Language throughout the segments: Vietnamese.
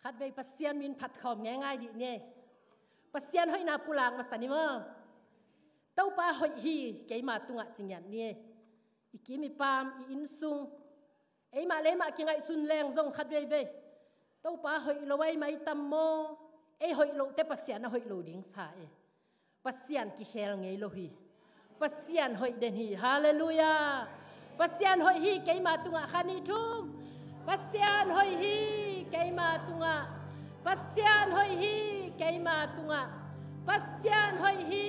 khát về pasian min phat khom, nghe ngay đi nè pasian hoi na pulang mà sani mơ. Tàu pa hoi hi cái mà tung ngạ chinh nhận nè iki mi pam, i in sung. Ấy mà lấy mà kia ngay sun leng zong khát về về tàu pa hoi lo wai mai tam mo. Ấy hoi lo te pasian hoi lo ding sa e. Pasian ki hel ngei lo hi. Pasian hoi den hi, hallelujah. Pasian hoi hi cái mà tung ngạ khani thum. Pasian hoi hi cái mà tunga pasian hoi hi cái mà tunga pasian hoi hi cái mà tunga amen i in quan sunga hoi na jong pulang niyo ani thum pasian hoi hi cái quan sunga pasian hoi hi cái quan sunga pasian hoi hi cái quan sunga amen i pol pi sunga hoi na jong pulang niya niya pasian hoi hi keima tunga. Pasian hoi hi keima tunga. Pasian hoi hi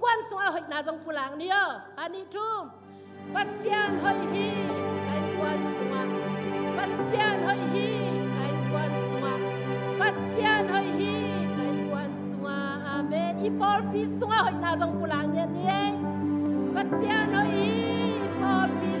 pol pi sunga pasian hoi hi aton tungin khani thu pasian hoi hi, kain kwan sunga. Pasian hoi hi, kain kwan sunga. Pasian hoi hi, kain kwan sunga. Amen. Ipulak pasian hoi na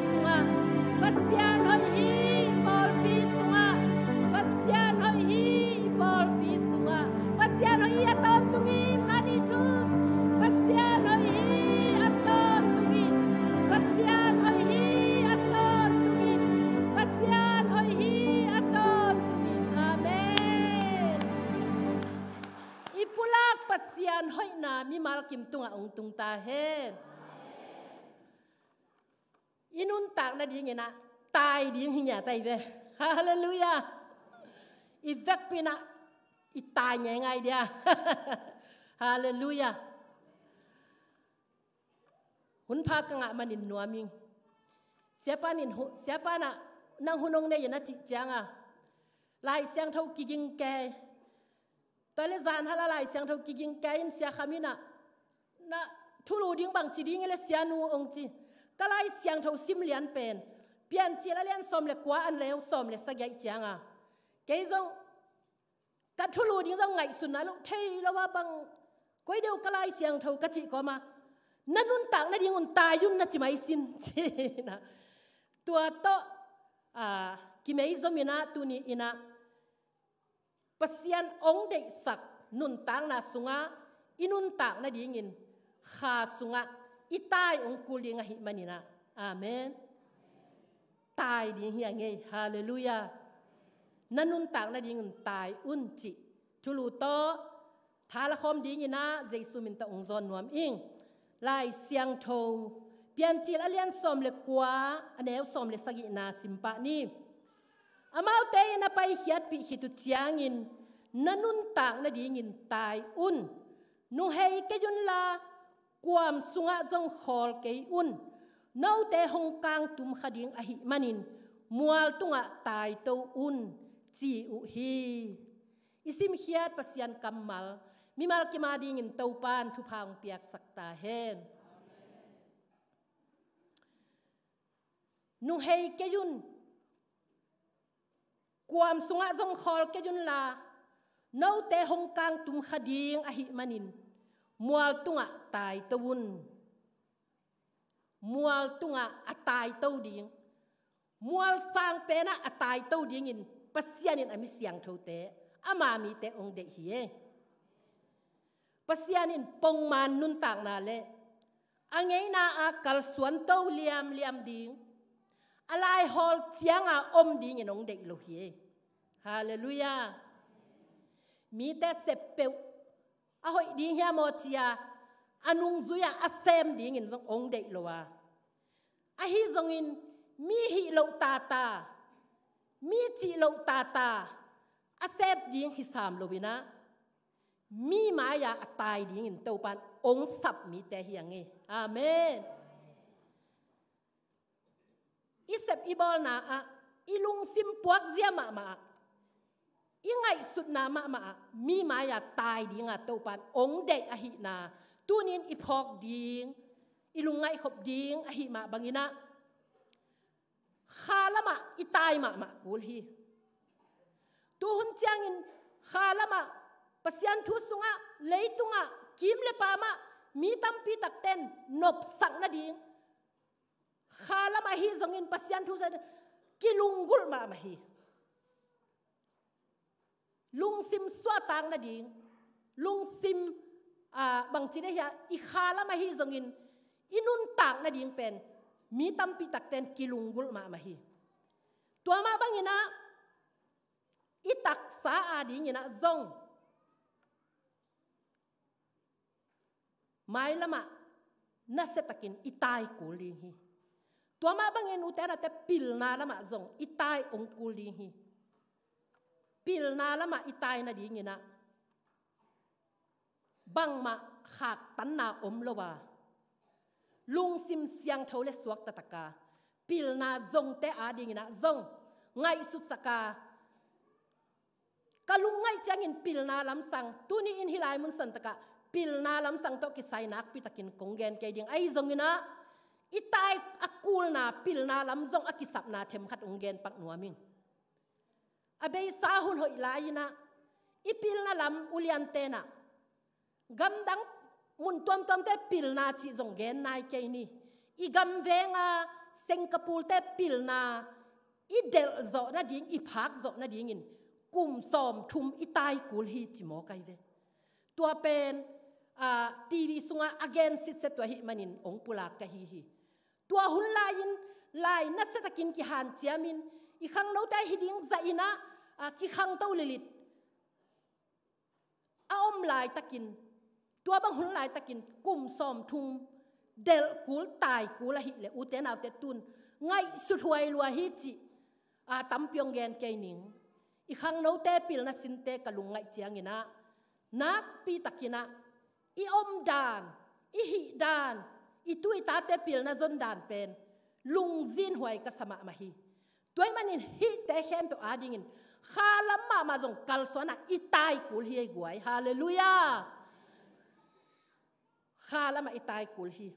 mi mal kim tunga ong tung ta inun tak na ding ina tai ding hinya tai ve hallelujah. I vek pina i tai ngai ngai dia. Hallelujah. Hun pa ka nga manin nuaming siapa nin siapa na nang hunong ne yana chi changa lai siang thau kiging ke. Tole zan hala lai siang thau kiging ke in sia khamina na thulu ding bang chi ding ele sia nu ong chi kalai siang thau sim lian pen. Pian chi la lian som le kwa an leo som le sa gai chang a. Ke zong, ka thulu ding zong ngai sun na lo thei lo wa bang. Koi deu kalai siang thau ka chi ko ma nanun tak na ding un ta yun na chi mai sin chi na tua to, a, ki mei zomina tu ni ina. Pasian ong de sak, nun tang na sunga, inun tak na ding in, kha sunga. Itai ong kuli nga manina amen tai ding hi nge hallelujah nanun tak na ding tai un chi thulu to thala khom ding ina jesu min ta ong zon nuam ing lai siang tho pian chil alian som le kwa anew som le sagi na simpa ni amau te na pai hiat pi hitu chiangin nanun tak na ding in tai un nung hei ke yun la kwam sunga jong khol ke un. No te hong kang tum khading a hi manin. Mual tunga tai to un. Chi u hi. Isim hiat pasian kamal mimal ki ma ding in to pan thu phang piak sakta hen. Nung hei ke yun. Kwam sunga jong khol ke yun la. No te hong kang tum khading a hi manin. Mual tunga tai tawun. Mual tunga atai tau ding. Mual sang pena atai tau ding in pasianin ami siang thote ama mi te ong de hi e. pasianin pong man nun tak na le. Angei na a kal suan tau liam liam ding. Alai hol chianga om ding in ong de lo hi e. hallelujah. Mi te sepeu a hoi ding hia mo chia anung zuya asem ding in zong ong dei lo wa. A hi zong in, mi hi lo ta ta. Mi chi lo ta ta. Asep ding hi sam lo wina. Mi ma ya atai ding in to pan ong sap mi te hi ang e. amen. Isep ibol na a ilung sim puak zia ma ma ingai sut na ma ma mi ma ya tai ding a to pan ong de a hi na. Tunin ipok ding ilungai khop ding a hi ma bangina khalama itai ma ma kul hi tu hun chang in khalama pasian thu sunga leitunga kim le pa ma mi tam pi tak ten nop sak na ding khalama hi zongin pasian thu sa kilungul ma ma hi lung sim swa tang na ding lung sim บางทีเนี่ยอีคาละมาฮีจงอินอินุนตากนะดิ่งเป็นมีตัมปีตักเต็นกิลุงกุลมามาฮีตัวมาบางอินะอีตักสาอาดิ่งอินะจงไม่ละมานั่นเสตักินอิตายกูลิงฮีตัวมาบางอินอุเตระแต่ปิลนาละมาจงอิตายองกุลิงฮีปิลนาละมาอิตายนะดิ่งอินะ a bang chi ne ya i khala ma hi zongin inun tang na ding pen mi tam pi tak ten kilungul ma ma hi tua ma bangina itak sa adi ngina zong mai lama na se takin itai kuli hi tua ma bangin utera te pil na lama zong itai ong kuli hi pil na lama itai na di ngina bang ma khak tan na om lo ba lung sim siang thâu le suak ta taka. Pil na zong te adi ngina zong. Ngai suk saka. Kalung ngai changin pil na lam sang. Tuni in hilai mun san taka. Pil na lam sang to ki sai nak pi takin kongen ke ding. Ai zongina itai akul na pil na lam zong akisap na them khat ungen pak nuaming abei sa hun hoi laina ipil na lam ulian te na gam dang mun tom tom te pil na chi zong gen nai ke ni. I gam venga kapul te pil na i del zo na ding, i phak zo na ding in. Kum som thum i tai kul hi chi mo kai ve. Tua pen, a TV sunga again sit set to hi manin ong pula ka hi hi. Tua hun lai in, lai na se takin ki han chiamin i khang no tai hiding za ina ki khang to lilit. A om lai takin ตัวบางคนหลายตะกินกุมซอมทุงเดลกูลตายกูละหิเลอุเตนเอาเตตุนไงสุดหวยลววฮิจิอาตัมเพียงแกนแกนิงอีครั้งโนเตปิลนะสินเตกลุงไงเจียงินะนักปีตะกินะอีอมดานอีหิดานอีตุยตาเตปิลนะจนดานเป็นลุงจินหวยกะสมะมาฮีตัวมันินฮิเตเข้มเปอาดิงินข้าลัมมามาจงกัลสวนะอีตายกูเฮียกวยฮาเลลูยา ข้าละมาอิตายกูลฮี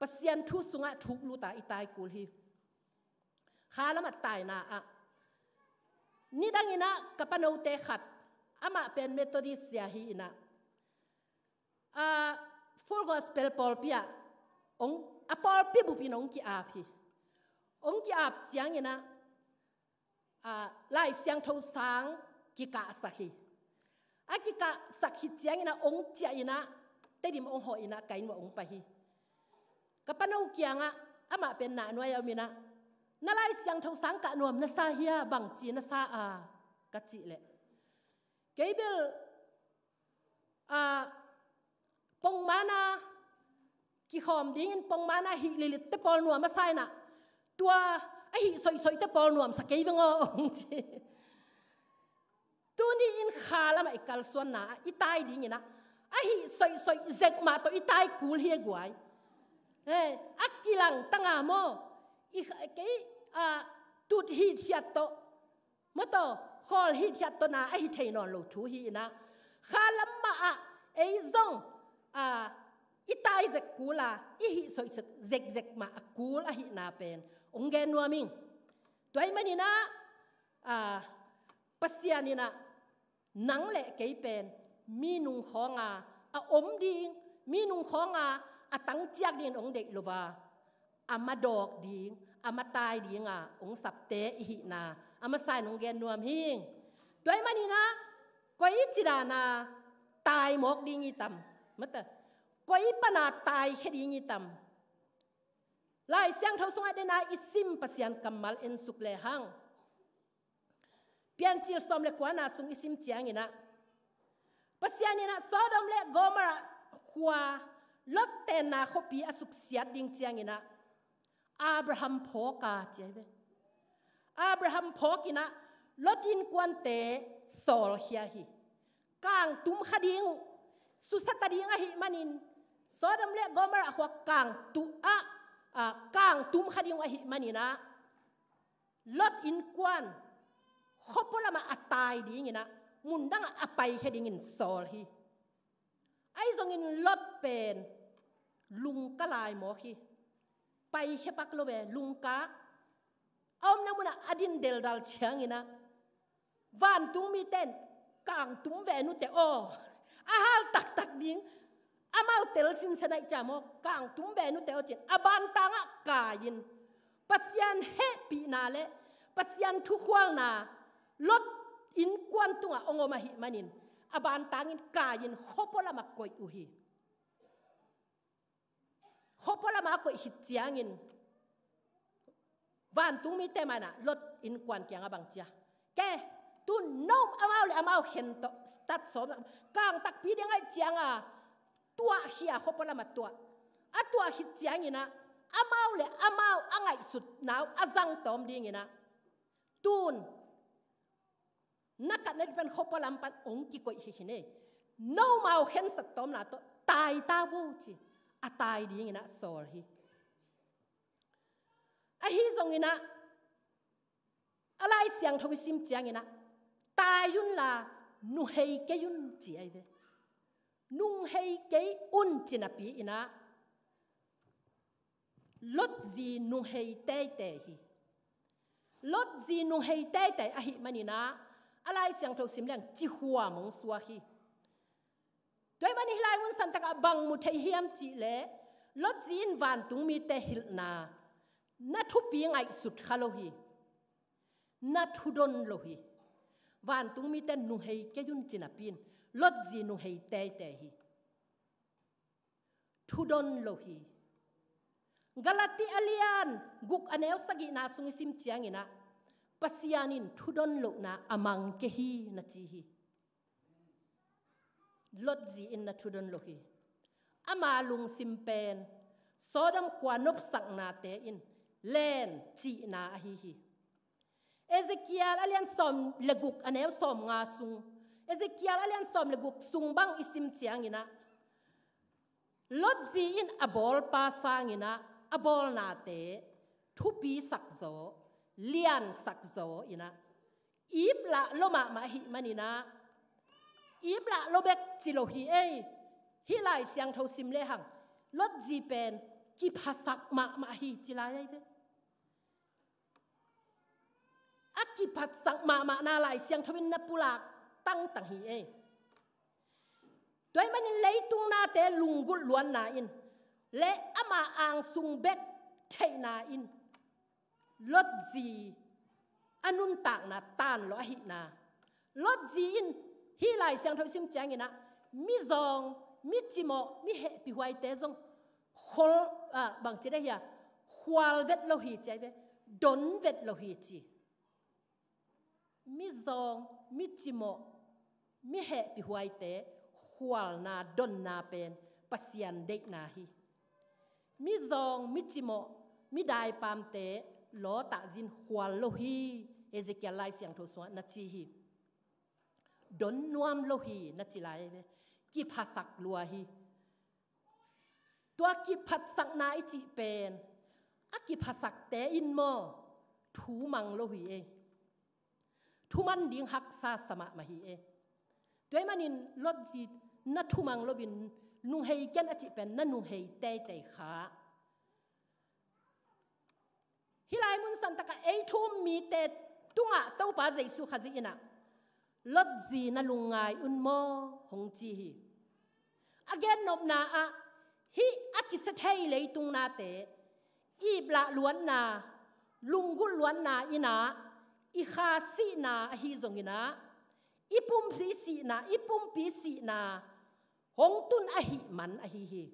ปเสียนทุสุงะทุกลูตาอิตายกูลฮีข้าละมาตายนาอะนี่ดังนี้นะกับปนเตขัดอามาเป็นเมทอดิสยาฮีนะอ่าฟูลกอสเปลปอลปีอะองอาปอลปีบุปินองกีอาพีองกีอาบเสียงนี้นะอ่าไล่เสียงทูสังกิกาสักฮีอากิกาสักฮีเสียงนี้นะองเจียอินะ แต่ดิมองหอยนะไกนว่าองไปฮีกับปนเอาเกียงอะอามาเป็นหนาหนวยอามีนะนาไลเสียงทงสังกะนวมนาซาเฮียบังจีนาซาอากะจิเลเกเบลอ่าปงมานากิหอมดิ้งปงมานาหิลิลิตเตปอลนวมมาไซนะตัวไอหิสอยสอยเตปอลนวมสกเกยบงอองจีตัวนี้อินคาละมาอีกกลส่วนนาอีตายดิ้งนะ hi soi soi zek ma to itai kul hi guai eh akilang tanga mo i ke a tut hi thiat to mo to khol hi thiat to na a hi thei non lo thu hi na khalam ma a ei zong a itai zek kula i hi soi zek zek zek ma kul a hi na pen ong gen nuam ming toy mani na a pasianina nang le ke pen มีนุงของาอาอมดิงมีนุงของาอตั้งเจียกเดินองเด็กลว่าอามาดอกดิงอามาตายดิงอะองสับเตอหินาอามาใส่นงแกนนวมหิงด้วยมันนี่นะก้อยจิดานาตายหมกดิงอีตำมั้งแต่ก้อยปนาตายแค่ดิงอีตำลายเสียงเท่าสงไอเดนาอิซิมปัสยันกัมมัลเอ็นสุกเลหังเปียนจิลซอมเลกวานาสุงอิซิมเจียงอีนะ ina sodom le gomara khwa lot ten na khopi asuk siat ding chiang ina abraham phoka chebe abraham phokina lot in kwan te sol hia hi kang tum khading susata ding a hi manin sodom le gomara hwa kang tu a a kang tum khading a hi manina lot in kwan hopola ma atai ding ina mundang apai heding in sol hi ai zong in lot pen lung kalai mo hi pai hepak lo be lung ka om na muna adin del dal chiang ina van tung mi ten kang tum ve nu te o ahal tak tak ding amau tel sin sanai chamo kang tum be nu teo chen aban tanga kain pasian he pi na le pasian thu khwal na lot in kwan tunga ongoma hi manin aban tangin kayin hopola makoi uhi. Hopola ma koi hit van tung mi te lot in kwan kyang abang tia. Ke tu nom amau le amau hen to, stat so kang tak pi dengai chianga chiang a tua hia hopola ma tua. A tua hit chiang amau le amau angai sut nau, azang tom นักกันนี่เป็นขบลัมปันองค์จิกอยหินเน่โนมาเห็นสักตอมนาตัวตายตาวูจิอาตายดีงี้นะสอลฮีอะฮีจงงี้นะอะไรเสียงทวิซิมเจียงี้นะตายยุนลานุเฮเกยุนจีไอเวนุงเฮเกอุนจินาปีอินะลดจีนุงเฮเตเตฮีลดจีนุงเฮเตเตอะฮีมันีนะ ding ina tun nakat na pan khopolam pan ong ki ko hi hi ne no mau hen sat tom na to tai ta vu chi a tai ding ina sol hi a hi zong ina alai siang thobi sim chiang ina ta yun la nu hei ke yun chi ai ve nung hei ke un chi na pi ina lot gì nu hei te te hi lot gì nu hei te te a hi manina alai siang tho sim lang chi huwa mong suwa hi toy mani hilai mun san taka bang mu thei hiam chi le lot zin van tung mi te hil na na thu pi ngai sut khalo hi na thu don lo hi van tung mi ten nu hei ke yun china pin lot gì nu hei te te hi thu don lo hi galati alian guk aneu sagi na sung sim chiang ina pasianin thu don lo na amang ke hi na chi hi. Lot zi in na thu don lo hi. Ama lung sim pen sodam khwanop sak na te in, len chi na hi hi. Ezekiel alian som leguk anew som nga sung. Ezekiel alian som leguk sung bang isim chiang ina. Lot ji in abol pa sang ina abol na te thu pi sak zo. เลียนสักโซอีนะอีบละโลมามาหิมันีนะอีบละโลเบกจิโลฮีเอฮิไลเสียงเทาซิมเลหังรถจีเป็นกิภาษักมามาหิจิลาได้เวอักกิภาษักมามานาลายเสียงทวินนปุลากตั้งตังหีเอด้วยมันเลยตุงนาเตลุงกุลวนนาอินและอามาอังซุงเบกเทนาอิน ลดจีอันุมตากนะตานลอหินะลดจีอินฮีไลเสียงเท่าซิมแจงนะมิจองมิจิโมมิเหปิไวเตจงคอลอ่าบางทีได้เหียาควาลเวทโลหิตใจเวดนเวทโลหิตจีมิจองมิจิโมมิเหปิไวเตควาลนาดนนาเป็นปัสยันเด็กนาฮีมิจองมิจิโมมิได้ปามเต ล้อตะจินควานโลฮีเอเจกียไลเสียงโทสวนัจีฮีดนนวมโลฮีนัจิไลเมกิพัสักลัวฮีตัวกิพัสักนาอจิเป็นอากิพัสักเตอินโมทูมังโลหีเอทุมันดิ้งหักซาสมะมาฮีเอตัวมันินลดจีนัทุมังโลบินนุงเฮยเกันอจิเป็นนันนุงเฮยเตเตขา ฮิลายมุนสันตะกะเอทูมีเตตุงะต้าปาเจสุขจิอินะลดจีนลุงไงอุนโมหงจีฮี again นบนาอะฮิอักิสเทยเลยตุงนาเตอีบละลวนนาลุงกุลวนนาอินาอีคาสีนาฮิจงอินาอีปุ่มสีสีนาอีปุ่มปีสีนาหงตุนอหิมันอหิฮี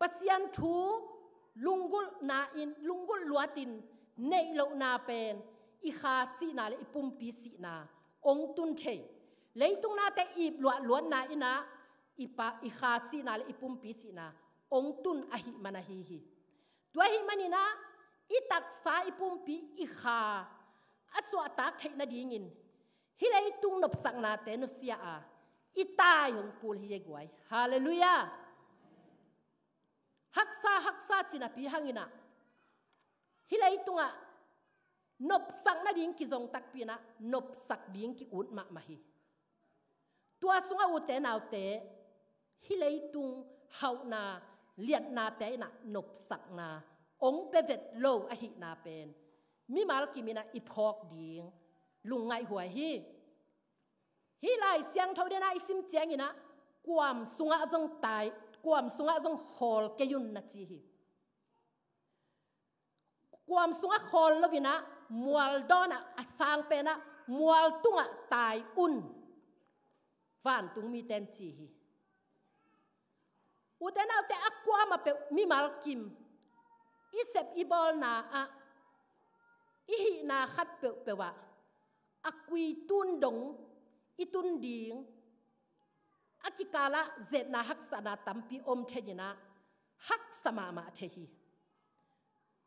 ปัสยันทู lungul na in lungul luatin nei lo na pen i kha si na le i pum pi si na ong tun the leitung na te i luat luan na ina i pa i kha si na le i pum pi si na ong tun a hi mana hi hi tua hi manina i tak sa i pum pi i kha aswa ta thei na dingin hi leitung nop sak na te no sia a i tai hong kul hi ye guai hallelujah haksa haksa china pi hangina hilai tunga, nop sak na ding ki zong tak pi na nop sak ding ki ut ma ma hi tua sunga u te nau te hilai tung hau na, liat na te na nop sak na, ong pe vet lo a hi na pen. Mi mal ki mina ipok ding ngay huai hi. Hi lai siang thau de na isim chiang ina kwam sunga zong tai kwam sunga zong hol ke yun na chi hi. Kwam sunga hol lo vina, mual dona asang pe na, mual tunga tai un. Van tung mi ten chi hi. U te na te akwa ma pe mi mal kim. Isep ibol na a na khat pe pe wa. Akui tun dong itun ding akikala zet na hak sana tampi om thejina, hak sama ma thehi.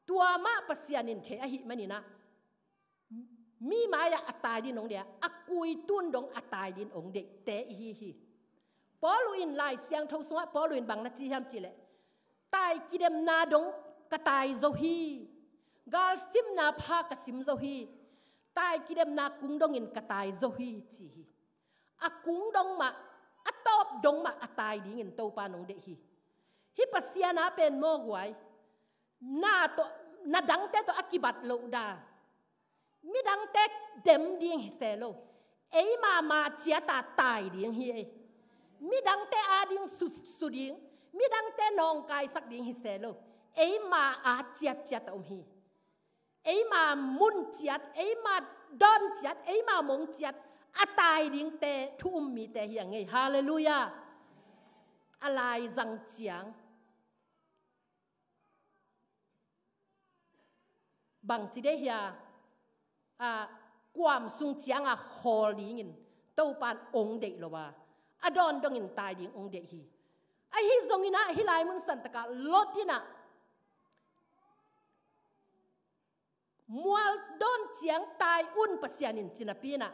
Tua ma pasianin the ahi manina, mi maya atai din ong dia, akui tun dong atai din ong de, te hi hi. Poluin lai siang thau sunga, poluin bang na chi ham chi le. Tai kidem na dong ka tai zo hi. Gal sim na pha ka sim zo hi. Tai kidem na kung dong in ka tai zo hi chi hi. A kung dong ma atop dong ma atai ding in topa nong de hi. Hi pasia na pen mo guai. Na to na dang te to akibat lo da. Mi dang te dem ding hi se lo. Ei ma ma chia ta tai ding hi ei mi dang te a ding su su ding mi dang te nong kai sak ding hi se lo. Ei ma a chia chia ta um hi. Ei ma mun chia, ei ma don chia, ei ma mong chia a ding te thu um mi te hiang ei hallelujah. Alai zang chiang. Bằng chỉ đây hià à quam sung chiang à hồ lý ngin tàu pan ông đệ lo ba. À đòn in tai ông đệ hi. Ai hi zong ina hi lai mun san taka lotina mual don chiang tai un pasianin chinapina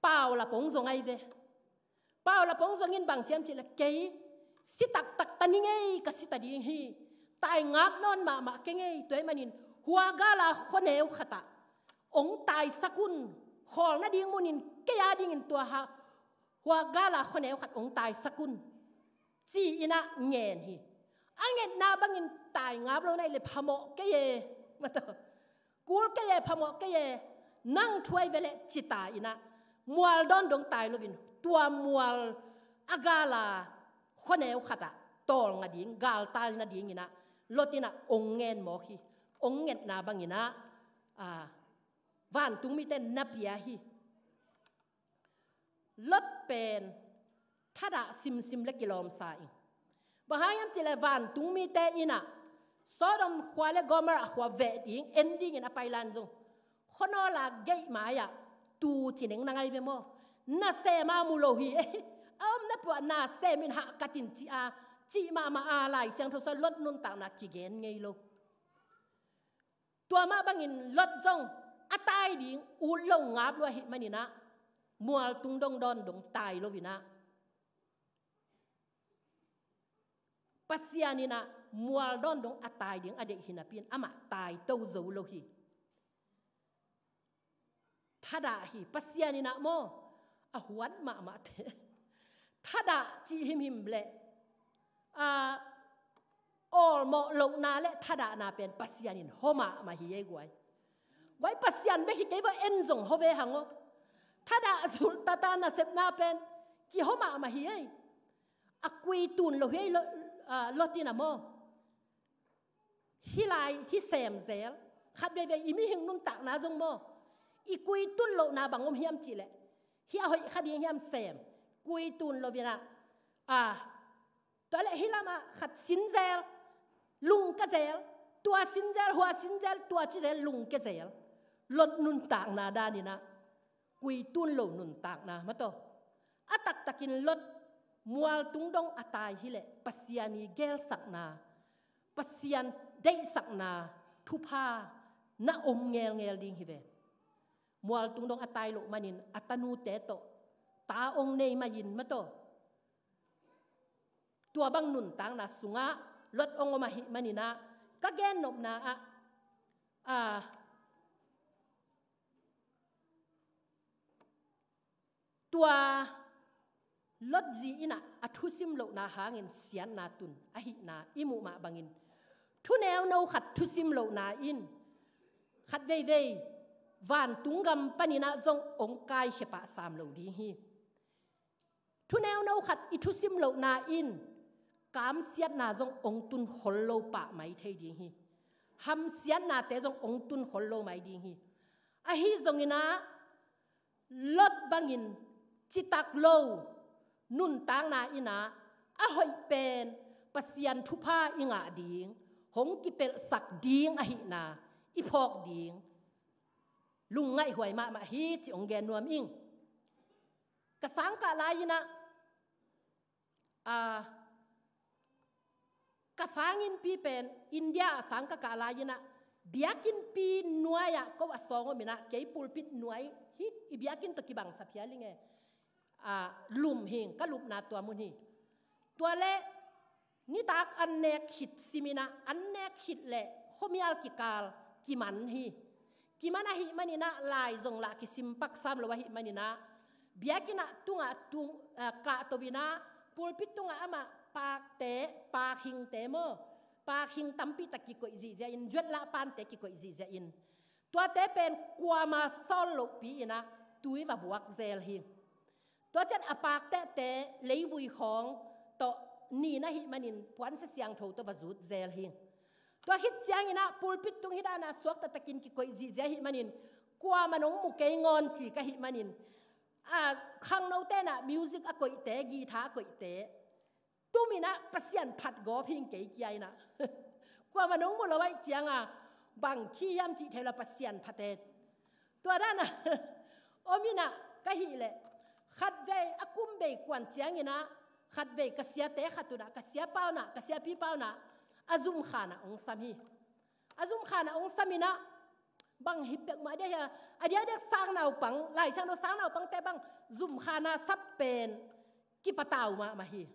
bao là bóng rồng ai về? Bao là bóng rồng in bằng chém chỉ là cái si tắc tắc tan như ngay cái si tắc đi hi. Tài ngáp non mà mà cái ngay tuổi mà nín. Hoa gà là khôn heo khát ta. Ông sắc quân, hol na điên muốn nín cái gì điên in tua ha. Hoa gà là khôn heo khát ông tài sắc quân, chỉ ina nghèn hi. Anh nghèn na bang in tài ngáp lâu này là phàm mộ cái gì mà tao cua cái gì phàm mộ cái gì năng thui về lệ chỉ ta ina mual don dong tai lo bin tua mual agala khoneu khata tol nga ding gal tal na ding ina lotina ong ngen mo hi ong nget na bangina à van tung mi ten na pia hi lot pen thada sim sim le kilom sa in bahayam chile van tung mi te ina sodom khwale gomer khwa ve ding ending in apailan zo khono la gei maya tu chỉ chineng nangai về mò. Na xe ma mù lô hi am na bữa na xe mình hạ cắt tin chi à chi ma ma à lại sang thâu so lót nôn ta na kỳ gen ngay lô tua ma bangin lót zong atai ding u lo ngáp lo hi manina mua tung dong don dong tai lô vi na. Pasianina mual don dong atai ding adek hinapin ama tai to zo lô hi thada hi pasianina mo a huan ma ma te thada chi him him ble a all mo lo na le thada na pen pasianin homa ma hi ye gwai wai pasian be hi ke ba en zong ho ve hango thada sul ta ta na sep na pen ki homa ma hi ye a kui tun lo he lo lo tin mo hi lai hi sem zel khat be be imi hing nun tak na zong mo i kui tun lo na bangom hiam chỉ lệ. Hi hội hoi khadi hiam sem kui tun lo bina à to le hilama khat sin zel lung ka zel tua sin zel hua sin zel tua chi zel lung cái zel lot nun tak na da ni na kui tun lo nun tak na ma to atak takin lot mual tung dong atai hile pasiani gel sak na pasian dei sak na thupa na om ngel ngel ding hi ve mual tung dong atai lo manin atanu te to ta ong nei ma yin ma to tua bang nun tang na sunga lot ong ma hi manina ka gen nop na a a à. tua lot ji ina a à? à, thu sim lo na hangin sian na tun a hi na imu ma bangin thu neo no khat thu sim lo na in. Khat vei vei van tung gam panina zong ong kai hepa sam lo di hi thu neo no khat i thu sim lo na in cám xiết na dòng ông tun hol lâu bạ máy thay đi hi ham xiết na té dòng ông tun hol lâu máy đi hi a hi dòng ina lót bangin chitak lâu nun tang na ina a hoi pen pasian thupa inga ding hong ki pel sak ding a hi na i phok ding ลุงไงหวยมามาฮีที่องแกนวมอิงกระสังกะลายนะอ่ากระสังอินปีเป็นอินเดียสังกะกะลายนะเบียกินปีนวยะก็ว่าสองมินะเกยปูลปิดนวยฮิอีเบียกินตะกิบังสัพยาลิงเงอ่าลุมเฮงก็ลุมนาตัวมุนีตัวเละนี่ตากอันเนกขิดซิมินะอันเนกขิดเละขมีอัลกิกาลกิมันฮี kimana hi manina lai zong la kisim pak sam lo hi manina. Biakina tunga tung eh, ka tovina. Pulpit tunga ama pak te, pak hing te mo. Pak hing tampi takki ko izi ja in. Jwet la pan te ki ko izi ja in. Tua te pen kwa ma sol lo pi ina, tui va buak zel hi. Tua chan apak te te, lei vui khong to ni na hi manin, puan se siang tho to va zut zel hi to hit chiang ina pulpit tung hidana suak ta takin ki ko izi hi manin. Kwa manong mu ke ngon chi ka hi manin. À khang nâu tên na music à quậy té guitar quậy té tu mi na phat go phing ke kia na. Qua mà nông một chiang à bằng chi yam chỉ thấy là pasian tua na ôm mi na cái hi le khát về akum be quan chiang ina khát về cái xia té khát tu cái xia bao na cái pi bao na azum khana ong sami. Azum khana ong sami na bang hipek ma dia adia dia sang nau pang, lai sang no sang nau pang te bang zum khana sap pen ki patau ma ma hi.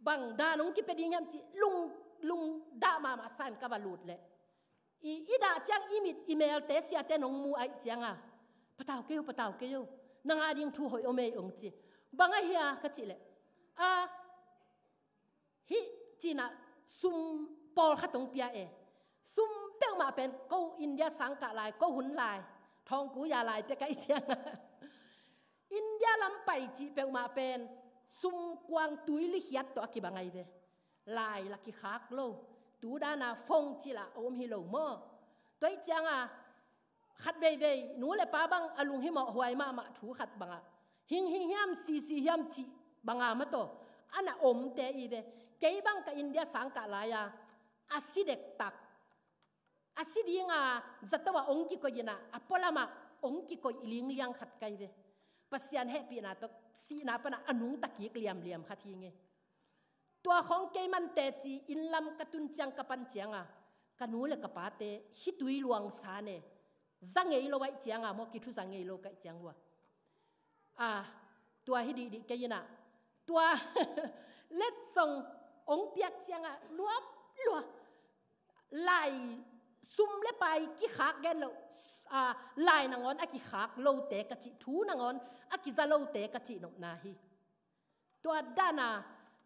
Bang da nong ki peding yam chi lung lung da ma ma san ka valut le. I i da chang imit email te sia te nong mu ai chang a. Patau ke yo, patau ke yo. Nang a ding thu hoi ome ong chi. Bang a hia ka chi le. A, hi, chi na sum pol khatong pia e sum เต้ามาเป็นกูอินเดียสังกะลายกูหุนลาย ทองกูยาลายเปียกไอเสียงอินเดียลำไปจีเปียมาเป็นซุมกวางตุยลิเฮียตตัวกิบังไงเวลายลักกิขากโลตูดานาฟงจีละอมฮิโลมอตัวจังอะขัดเวเวหนูเลยป้าบังอลุงหิมอหวยมามาถูขัดบังอะหิงหิงยมซีซียมจีบังอะมาโตอันน่ะอมเตอีเว cái bang ka india sang ka laya. Asidek tak. Asidinga zatawa ongki ko yena. Apolama ongki ko iling liang khat kai ve pasian he happy na to si na pana ta takik liam liam khát hi nghe, tua khong cái man te chi in lam ka tun chang ka pan à, ka nu le ka pa te. Hi tui luang sa ne. Zangei lo à, chianga mo ki thu zangei lo kai chiangwa à ah, tua hít đi đi cái gì na, tua let song องเปียกเสียงอะล้วมลัวไหลซุ่มเลไปกิขากแกนแล้วลายนางอนอากิขากโลเตกะจิทูนางอนอากิซาโลเตกะจินกนาฮีตัวด้านา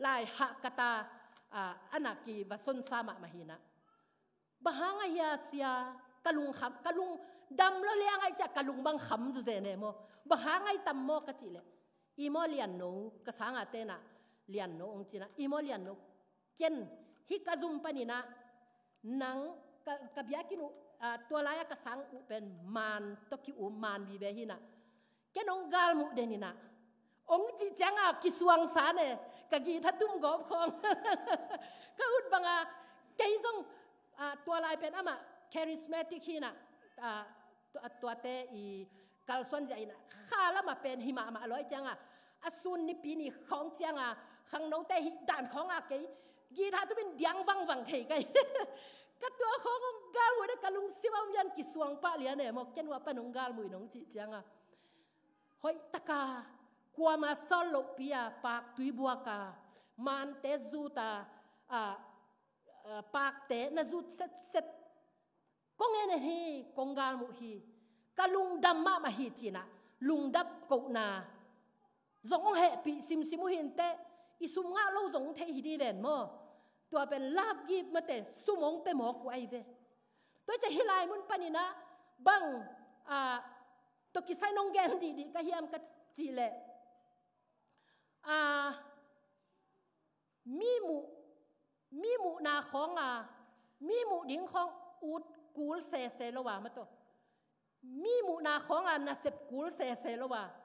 ลายหักกตาอันกีวัสนสามะมหินะบะฮังยาเสียกะลุงขับกะลุงดำโลเลียงไอจากกะลุงบังขำดูเจเนโมบะฮังไอตำโมกะจิเลอีโมเลียนโนกะสางอาเตนา lian no ong china, imo lian no ken, hi ka zum panina, nang ka ka bia kinu to la ya ka sang u pen man to ki u man bi be hina. Ken ong gal mu denina ong chi changa ki suang sa ne, ka gi tha tum go khong. Ka ut banga cái dòng à tua lại bên ama, charismatic khi na à tua te i, kalson jai na. Khala ma pen hima ma loi changa a sun ni pi ni khong chiang a, khang no te hi dan khong a ke gi tha tu bin diang wang wang thei kai ka tu khong gal wo da kalung siwam yan ki suang pa lian ne, mo ken wa pa nong gal mui nong chi chiang a. Hoi, taka kwa ma sol lo pia pak tui bua ka, man te zu ta, a pak te na zu set set. Kong ene hi, kong gal mu hi. Kalung dam ma ma hi china lung dap ko na. นงแกนดีดีก็เฮียมกัจีเลอ่ามีมูมีมูนาของอ่ะมีมูดิ้งของอูดกูลเซเซโลวามาตัวมีมูนาของอ่ะนาเซบกูลเซเซโลวากว่าม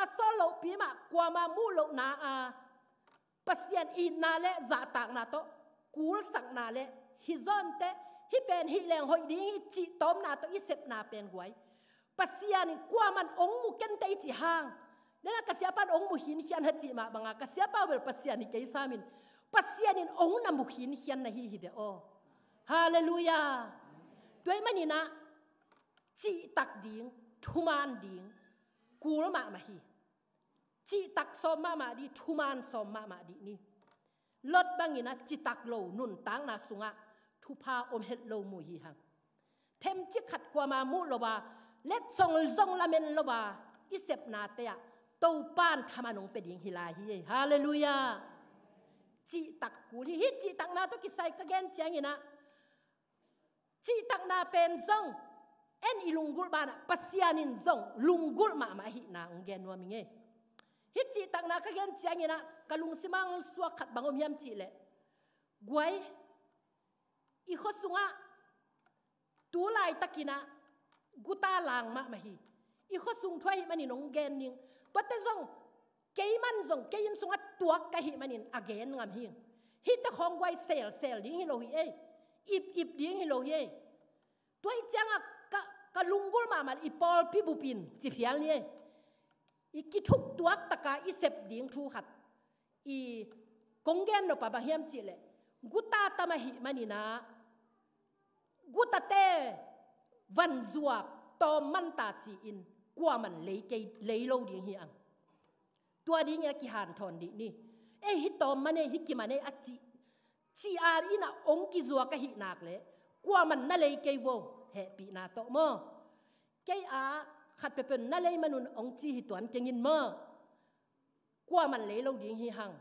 าโซโลปีมากว่ามามูโลนาอ่า pasian i na le za tak na to kul sak na le hi zon te hi pen hi leng hoi ding hi chi tom na to isep na pen guai pasian kwa man ong mu ken te chi hang nena kasiapan ong mu hin hian ha chi ma banga kasiapa wel pasian ni ke samin pasian in ong na mu hin hian na hi hi de o hallelujah tuai mani na chi tak ding thuman ding กูลมามาฮีจิตักสมมามาดีทุมานสมมามาดีนี่ลดบางอย่างนะจิตักโลนุ่นตังนาสุงะทุพาอมเฮตโลมูฮีฮังเทมจิขัดกวามามุโลบาเล็ดทรงทรงละเมนโลบาอิเซบนาเตะตูป้านธรรมนงเป็นยิงฮิลาฮีฮาเลลูยาจิตักกูฮีจิตักนาตุกิไซกะเกนเจียงนะจิตักนาเป็นทรง en ilunggul bana pasianin zong, lunggul ma ma hi na ngen wa minge hi chi tak na ka gen chiang ina kalung simang suwa khat bangom yam chi le. Guai, i kho sunga, tu lai takina guta lang ma ma hi. I kho sung thwai mani nong gen ning. Pate zong, kei man zong, kei in sunga tuak ka hi manin again ngam hi. Hi ta khong guai sel sel ding hi lo hi e. Ip ip ding hi lo hi e. Tuai changa ka lungul ma man, ipol pi bupin chi phial ni i ki thuk tuak taka i sep ding thu khat. I kongen no pa ba hiam chi le. Guta ta ma hi manina guta te van zuak to man ta chi in. Kwa man lấy cây lấy lâu đi hi ang. Tua đi nghe ki han thon đi ni. E hi to mane hi ki mane achi chi ar ina ong ki zuak ka hi nak le. Kwa man na lấy cây vô hệ bị na to mơ cái à khát pe pen na lấy manun ông chi hi tuan tengin mơ qua man lấy lâu điện hi hằng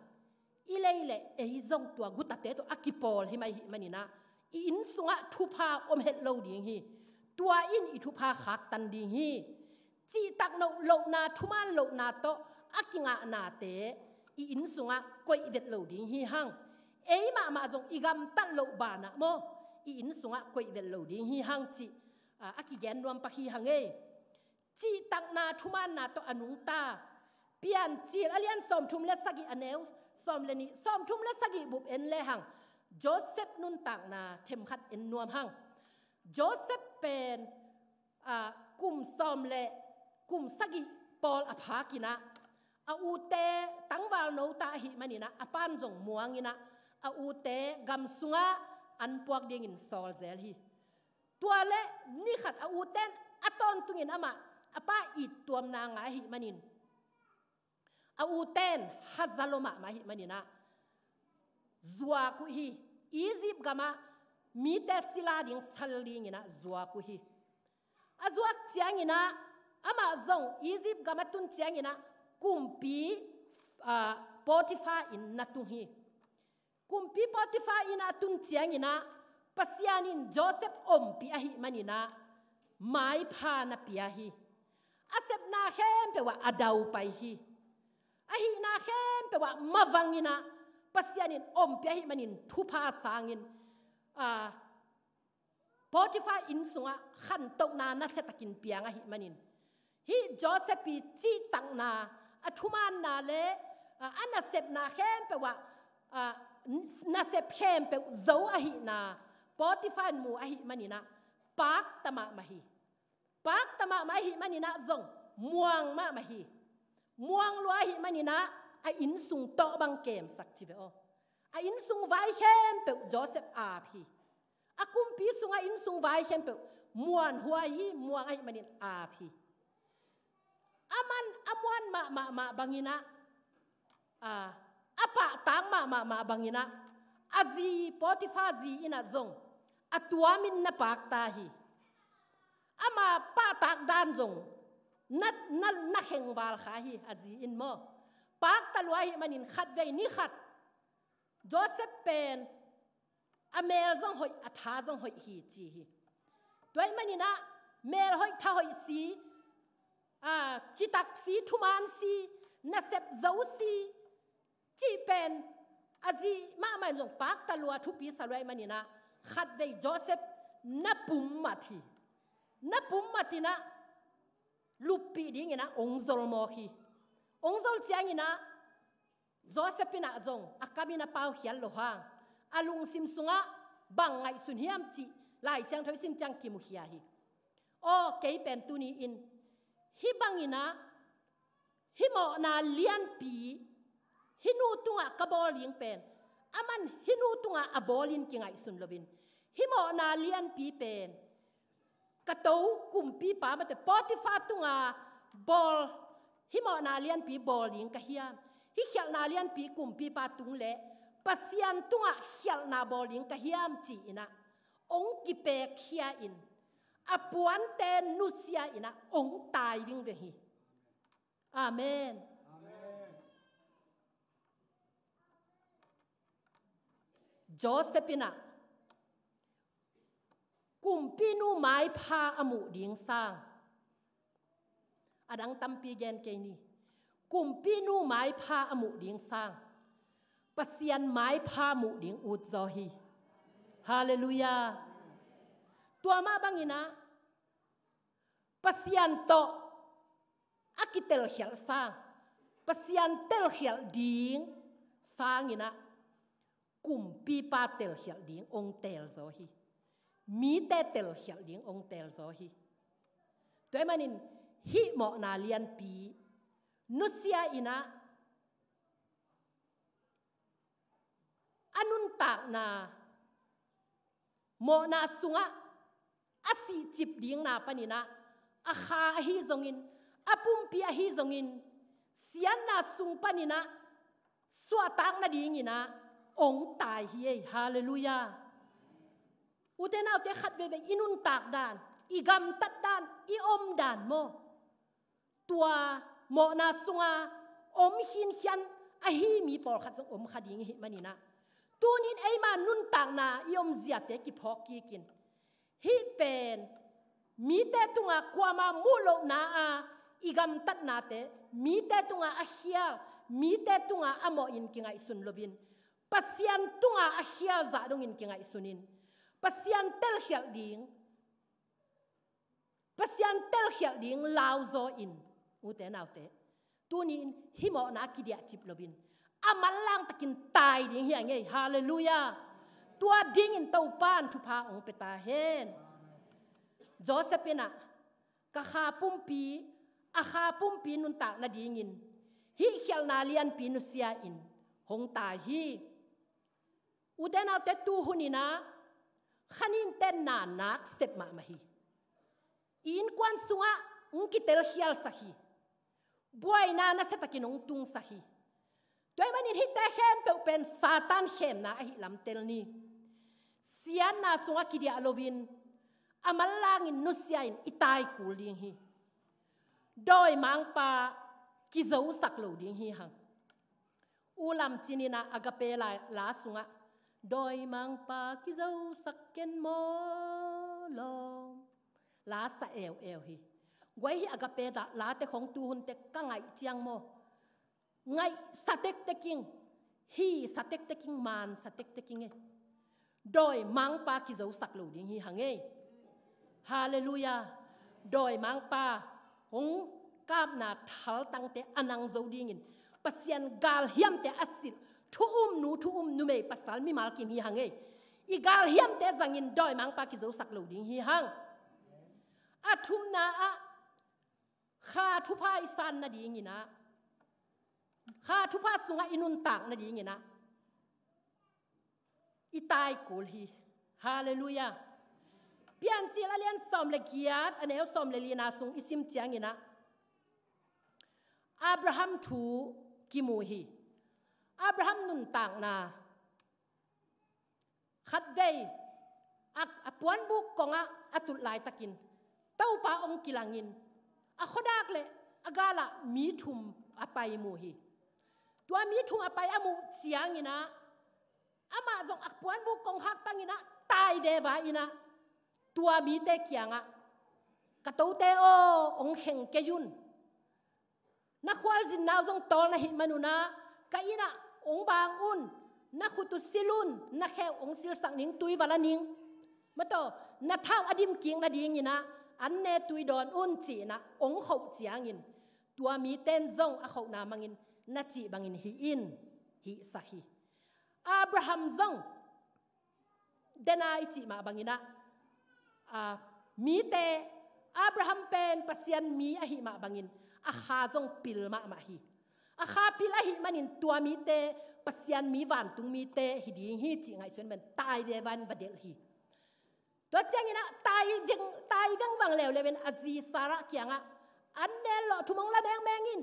i lấy lệ ấy hi tua tua tạt te to akipol hi mai hi manina i in sunga thupa om hết lâu điện hi. Tua in i thupa khak tan điện hi. Chi tắc no lo na thuman lo na to akinga na tế i in sunga quậy việt lâu điện hi hằng ấy mà mà ma zong gam tan lo bà na mơ i in sunga koi vet lo ding hi hang chi aki gen nuam pa hi hang e chi tak na thuman na to anung ta pian chi alian som thum le sagi aneu som le ni som thum le sagi bup en le hang joseph nun tak na them khat en nuam hang joseph pen a kum som le kum sagi pol a phakina a u te tangwal no ta hi manina a pan jong muangina a u te gam sunga an puak ding in sol zel hi. Tua le, ni khat a u ten aton tungin ama apa i tuam na nga hi manin. A u ten hazaloma ma hi manina. Zua ku hi izip gama mi te sila ding sal ding ina zua ku hi. A zuak chiang ina ama zong izip gama tun chiang ina kumpi a potifa in natung hi. Kumpi potifa ina tun chiang ina pasianin joseph om pi ahi manina mai pha na pi ahi asep na khem pe wa adau pai hi ahi na khem pe wa mawangina pasianin om pi ahi manin thupa sangin a potifa in sunga khan tok na na setakin pianga hi manin hi joseph pi chi tang na athuman na le ana sep na khem pe wa na sep hem pe zo ahi na potifan mu ahi manina pak tama mahi pak tama mahi manina zong muang ma mahi muang lo ahi manina a in sung to bang kem sak chi ve o a in sung vai hem pe joseph a phi a kum pi sunga in sung vai hem pe muan hua hi muang ahi manin a phi aman amuan ma ma ma bangina a apa tang ma ma ma bangina azi, potifa zi ina zong. Atuamin na pak tahi. Ama pa tak dan zong. Na na na kheng wal kha hi azi in mo. Pak ta hi manin khat ve ni khat. Joseph pen, amel zong hoi, atha zong hoi hi chi hi. Toy manina, mel hoi tha hoi si, a chi tak si, thuman si na sep zo si chi pen azi ma ma zong pak ta lua thu pi sa loi manina khat ve joseph na pum thì na pum matina lupi ding ina ongzol mo khi. Ongzol chiang ina joseph ina zong akamina pau hial lo hang alung sim sunga, bang ngai sun hiam chi, lai sang thoi sim chang ki mu hi. O cái pen tu ni in. Hi bang ina hi mo na lian pi hinutunga kabol ying pen aman hinutunga abolin kinga isun lovin himo na lian pi pen kato kumpi pa mate potifa tunga bol himo na lian pi bol ying kahiam hi hial na lian pi kumpi pa tung le pasian tunga hial na bol ying kahiam chi ina ong ki pe khia in apuan ten nusia ina ong tai wing ve hi amen Josephina. Kumpinu mai pha amu ding sang adang tampi gen ke ni. Kumpinu mai pha amu ding sang pasian mai pha mu ding ut zo hi. Hallelujah. Tua ma bangina pasian to akitel hial sang pasian tel hial ding cùng pi pa tel hiệu điện ông tel zo hi. Mi te tel hiệu điện ông tel zo hi. Toy e manin, hi mọ na liên pi nusia ina, anun ta na mọ na sunga, asi chip ding na panina a kha hi zongin apum pi a hi zongin sian na sung panina องตายเฮียฮาเลลูยาอุเทนเอาเตขัดเวเวอินุนตากดานอีกัมตัดดานอีอมดานโมตัวหมอนาสุงาอมชินขันอะฮีมีปอลขัดสงอมขัดยิงหิมันีนะตัวนี้ไอมานุนตากนาอีอมเสียเตกิพอกีกินฮีเป็นมีแต่ตุงาความามูโลนาอาอีกัมตัดนาเตมีแต่ตุงาอาเฮียมีแต่ตุงาอโมอินกิงไอสุนลวิน pasian tunga a hial za dong in ki sunin pasian tel hial ding. Pasian tel hial ding lao zo in. U te nau te tunin himo na kidia chip lobin. Amalang takin tai ding hiang nge hallelujah. Tua ding in tau pan thu pa ong peta hen. Josephina ka kha pum pi, a kha pumpi nun tak na ding in. Hi hial na lian pi nu sia in. Hong ta hi u uden au te tu hunina khanin ten na nak sep ma ma hi in kwan sunga ngki tel hial sahi. Buai na na setakin ong tung sa sahi. Toy manin hi te hem pe pen satan hem na hi lam tel ni. Sian na sunga ki dia lovin amalangin nusiain itai kul ding hi. Doi mang pa, ki zo sak lo ding hi hang. Ulam chinina agape la la sunga đôi mang pa cái dâu sắc ken mo lo lá sa eo eo hi quay hi agape da lá te khong tu hun te ka ngai chiang mo ngai satek te king hi satek te king man satek te king e đôi mang pa cái dâu sắc lo ding hi hange hallelujah. Đôi mang pa hung kap na thal tang te anang zo ding in pasian gal hiam te asil ทุอุมนูทุอุมนูเมปัสสาลมีมาลกิมฮีหังเออีกาลเฮียมเตจังอินดอยมังปากิโซสักเหลดิงฮีหังอาทุมนาข้าทุพายสันนาดีงี้นะข้าทุพาสุงอินุนตากนาดีงี้นะอีตายกูลฮีฮาเลลูยาเปียนจีละเลียนสอมเลกียดอันเอลสอมเลลีนาสุงอิซิมเจียงี้นะอับราฮัมถูกิโมฮี abraham nun tang na, khat vei, ak apuan bu konga atul lai takin. Tau pa ong kilangin. A khodak le agala mi thum apai mu hi. Tua mi thum apai amu chiang ina ama zong apuan bu kong hak pangina tai de va ina. Tua mi te kianga ka to te o, ong heng ke yun. Na khwal zin naw zong tol na hi manuna ka ina ong bang un na khutu silun na khe ong sil sak ning tui wala ning mato na thau adim king na ding ina an ne tui don un chỉ na ong khau chiang in tua mi ten zong a khau na mangin na chi bangin hi in hi sahi abraham zong dena ichi ma bangina à mi te, Abraham pen pasian mi a hi ma bangin a kha jong pil ma ma hi อาคาพิลาหิมันินตัวมีเตปัสยันมีวันตุงมีเตหิดีหิจิงไงส่วนมันตายเดวันวเดลหิตัวเจ้างี้นะตายยังตายยังวังแล้วเลยเป็นอาซีสาระเกียงอะอันเนลอทุมงละแมงแมงิน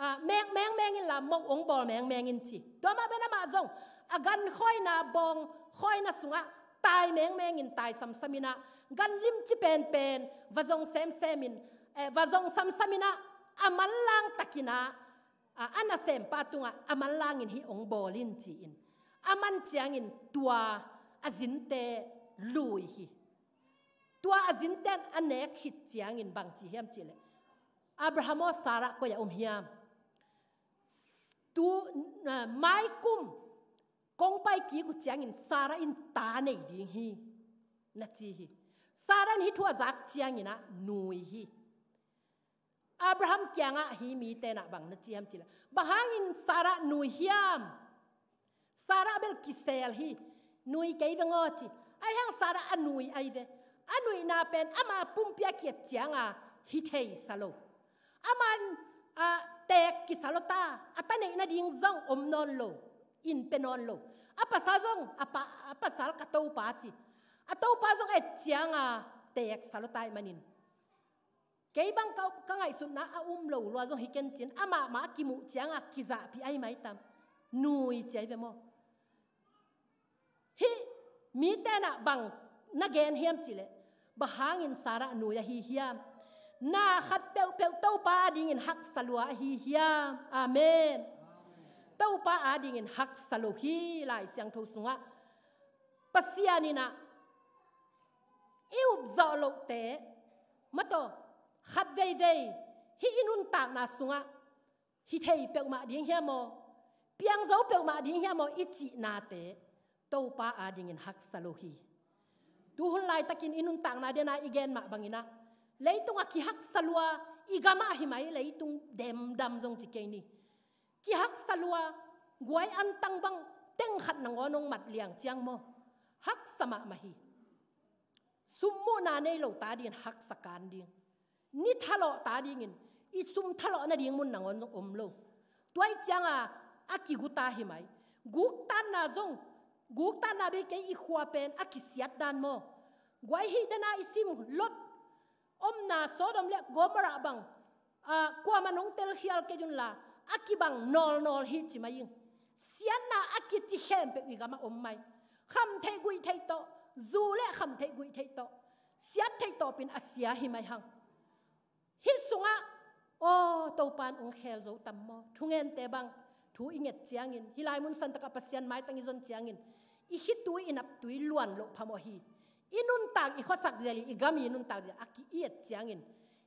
อ่าแมงแมงแมงินละมกองบอลแมงแมงินจีตัวมาเป็นมาจงอากันค่อยนาบองค่อยนาสุงะตายแมงแมงินตายสัมสมินะกันลิมจิเป็นเป็นวะจงเซมเซมินเอวะจงสัมสมินะอามันลางตะกินา ana sem patunga amal lang in hi ong bolin chi in aman chiang in tua azin te lui hi. Tua azin anh anek hit chiang in bang chi hiam chile. Abrahamo, sara, ko ya um hiam. Tu mai kum, kong pai ki ku chiang in sara in ta nei ding hi, na chi hi. Saran hi thua zak chiang ina nui hi abraham kyanga hi mi te na bang na chiam chila bahangin sara nui hiam. Sara bel kisel hi nui ke vengo chi. Ai hang sara anui ai ve. Anui na pen ama pumpia kiet chianga hi thei salo aman a tek ki salota atane na ding zong om non lo. In penon lo. Apa sa zong apa apa sal ka to pa chi. Atau pa zong et chianga tek salotai manin cái bang cao các ngai sun na um lo loa zo hiken chin ama ma ki mu chianga ki za pi ai mai tam. Nui chai ve mo. Hi, mi ta na bang, na gen hiam chile hang in sara nu ya hi hiam. Na khat peu peu tau pa ding in hak salwa hi hiam. Amen. Tau pa a ding in hak salo hi, lai siang tho sunga. Pasiani na yêu zalo lo te mà khát vây vây. Hi inun tak na sunga hi thei pe ma ding hiam mo piang zo pe ma ding hiam mo ichi na te to pa a ding in hak salohi tu hun lai takin inun tak na de na igen ma bangina leitung a ki hak salwa igama hi mai leitung dem dam zong chi ke ni. Ki hak salwa guai an tang bang teng khat nang onong mat liang chiang mo. Hak sama ma hi. Summo na nei lo ta din hak sakan ding ni thalo ta ding in i sum thalo na ding mun nang on om lo. Tuai a aki guta hi mai. Guk tan na zong guk tan na be ke i khwa pen aki siat dan mo. Gwai hi dana isim lot om na sodom le gomara bang, a, kwa manong tel hial ke jun la aki bang nol nol hi chi mai sian na aki chi hem pe wi ga ma om mai. Kham thei gui thei to, zu le kham thei gui thei to. Siat thei to pin asia hi mai hang hi sunga o to pan ong khel zo tam mo thungen te bang thu inget chiang in hilai mun san taka pasian mai tangi zon chiang in i hi tu inap tui luan lo phamo hi inun tak i khosak jeli i gami inun tak je aki iet chiang in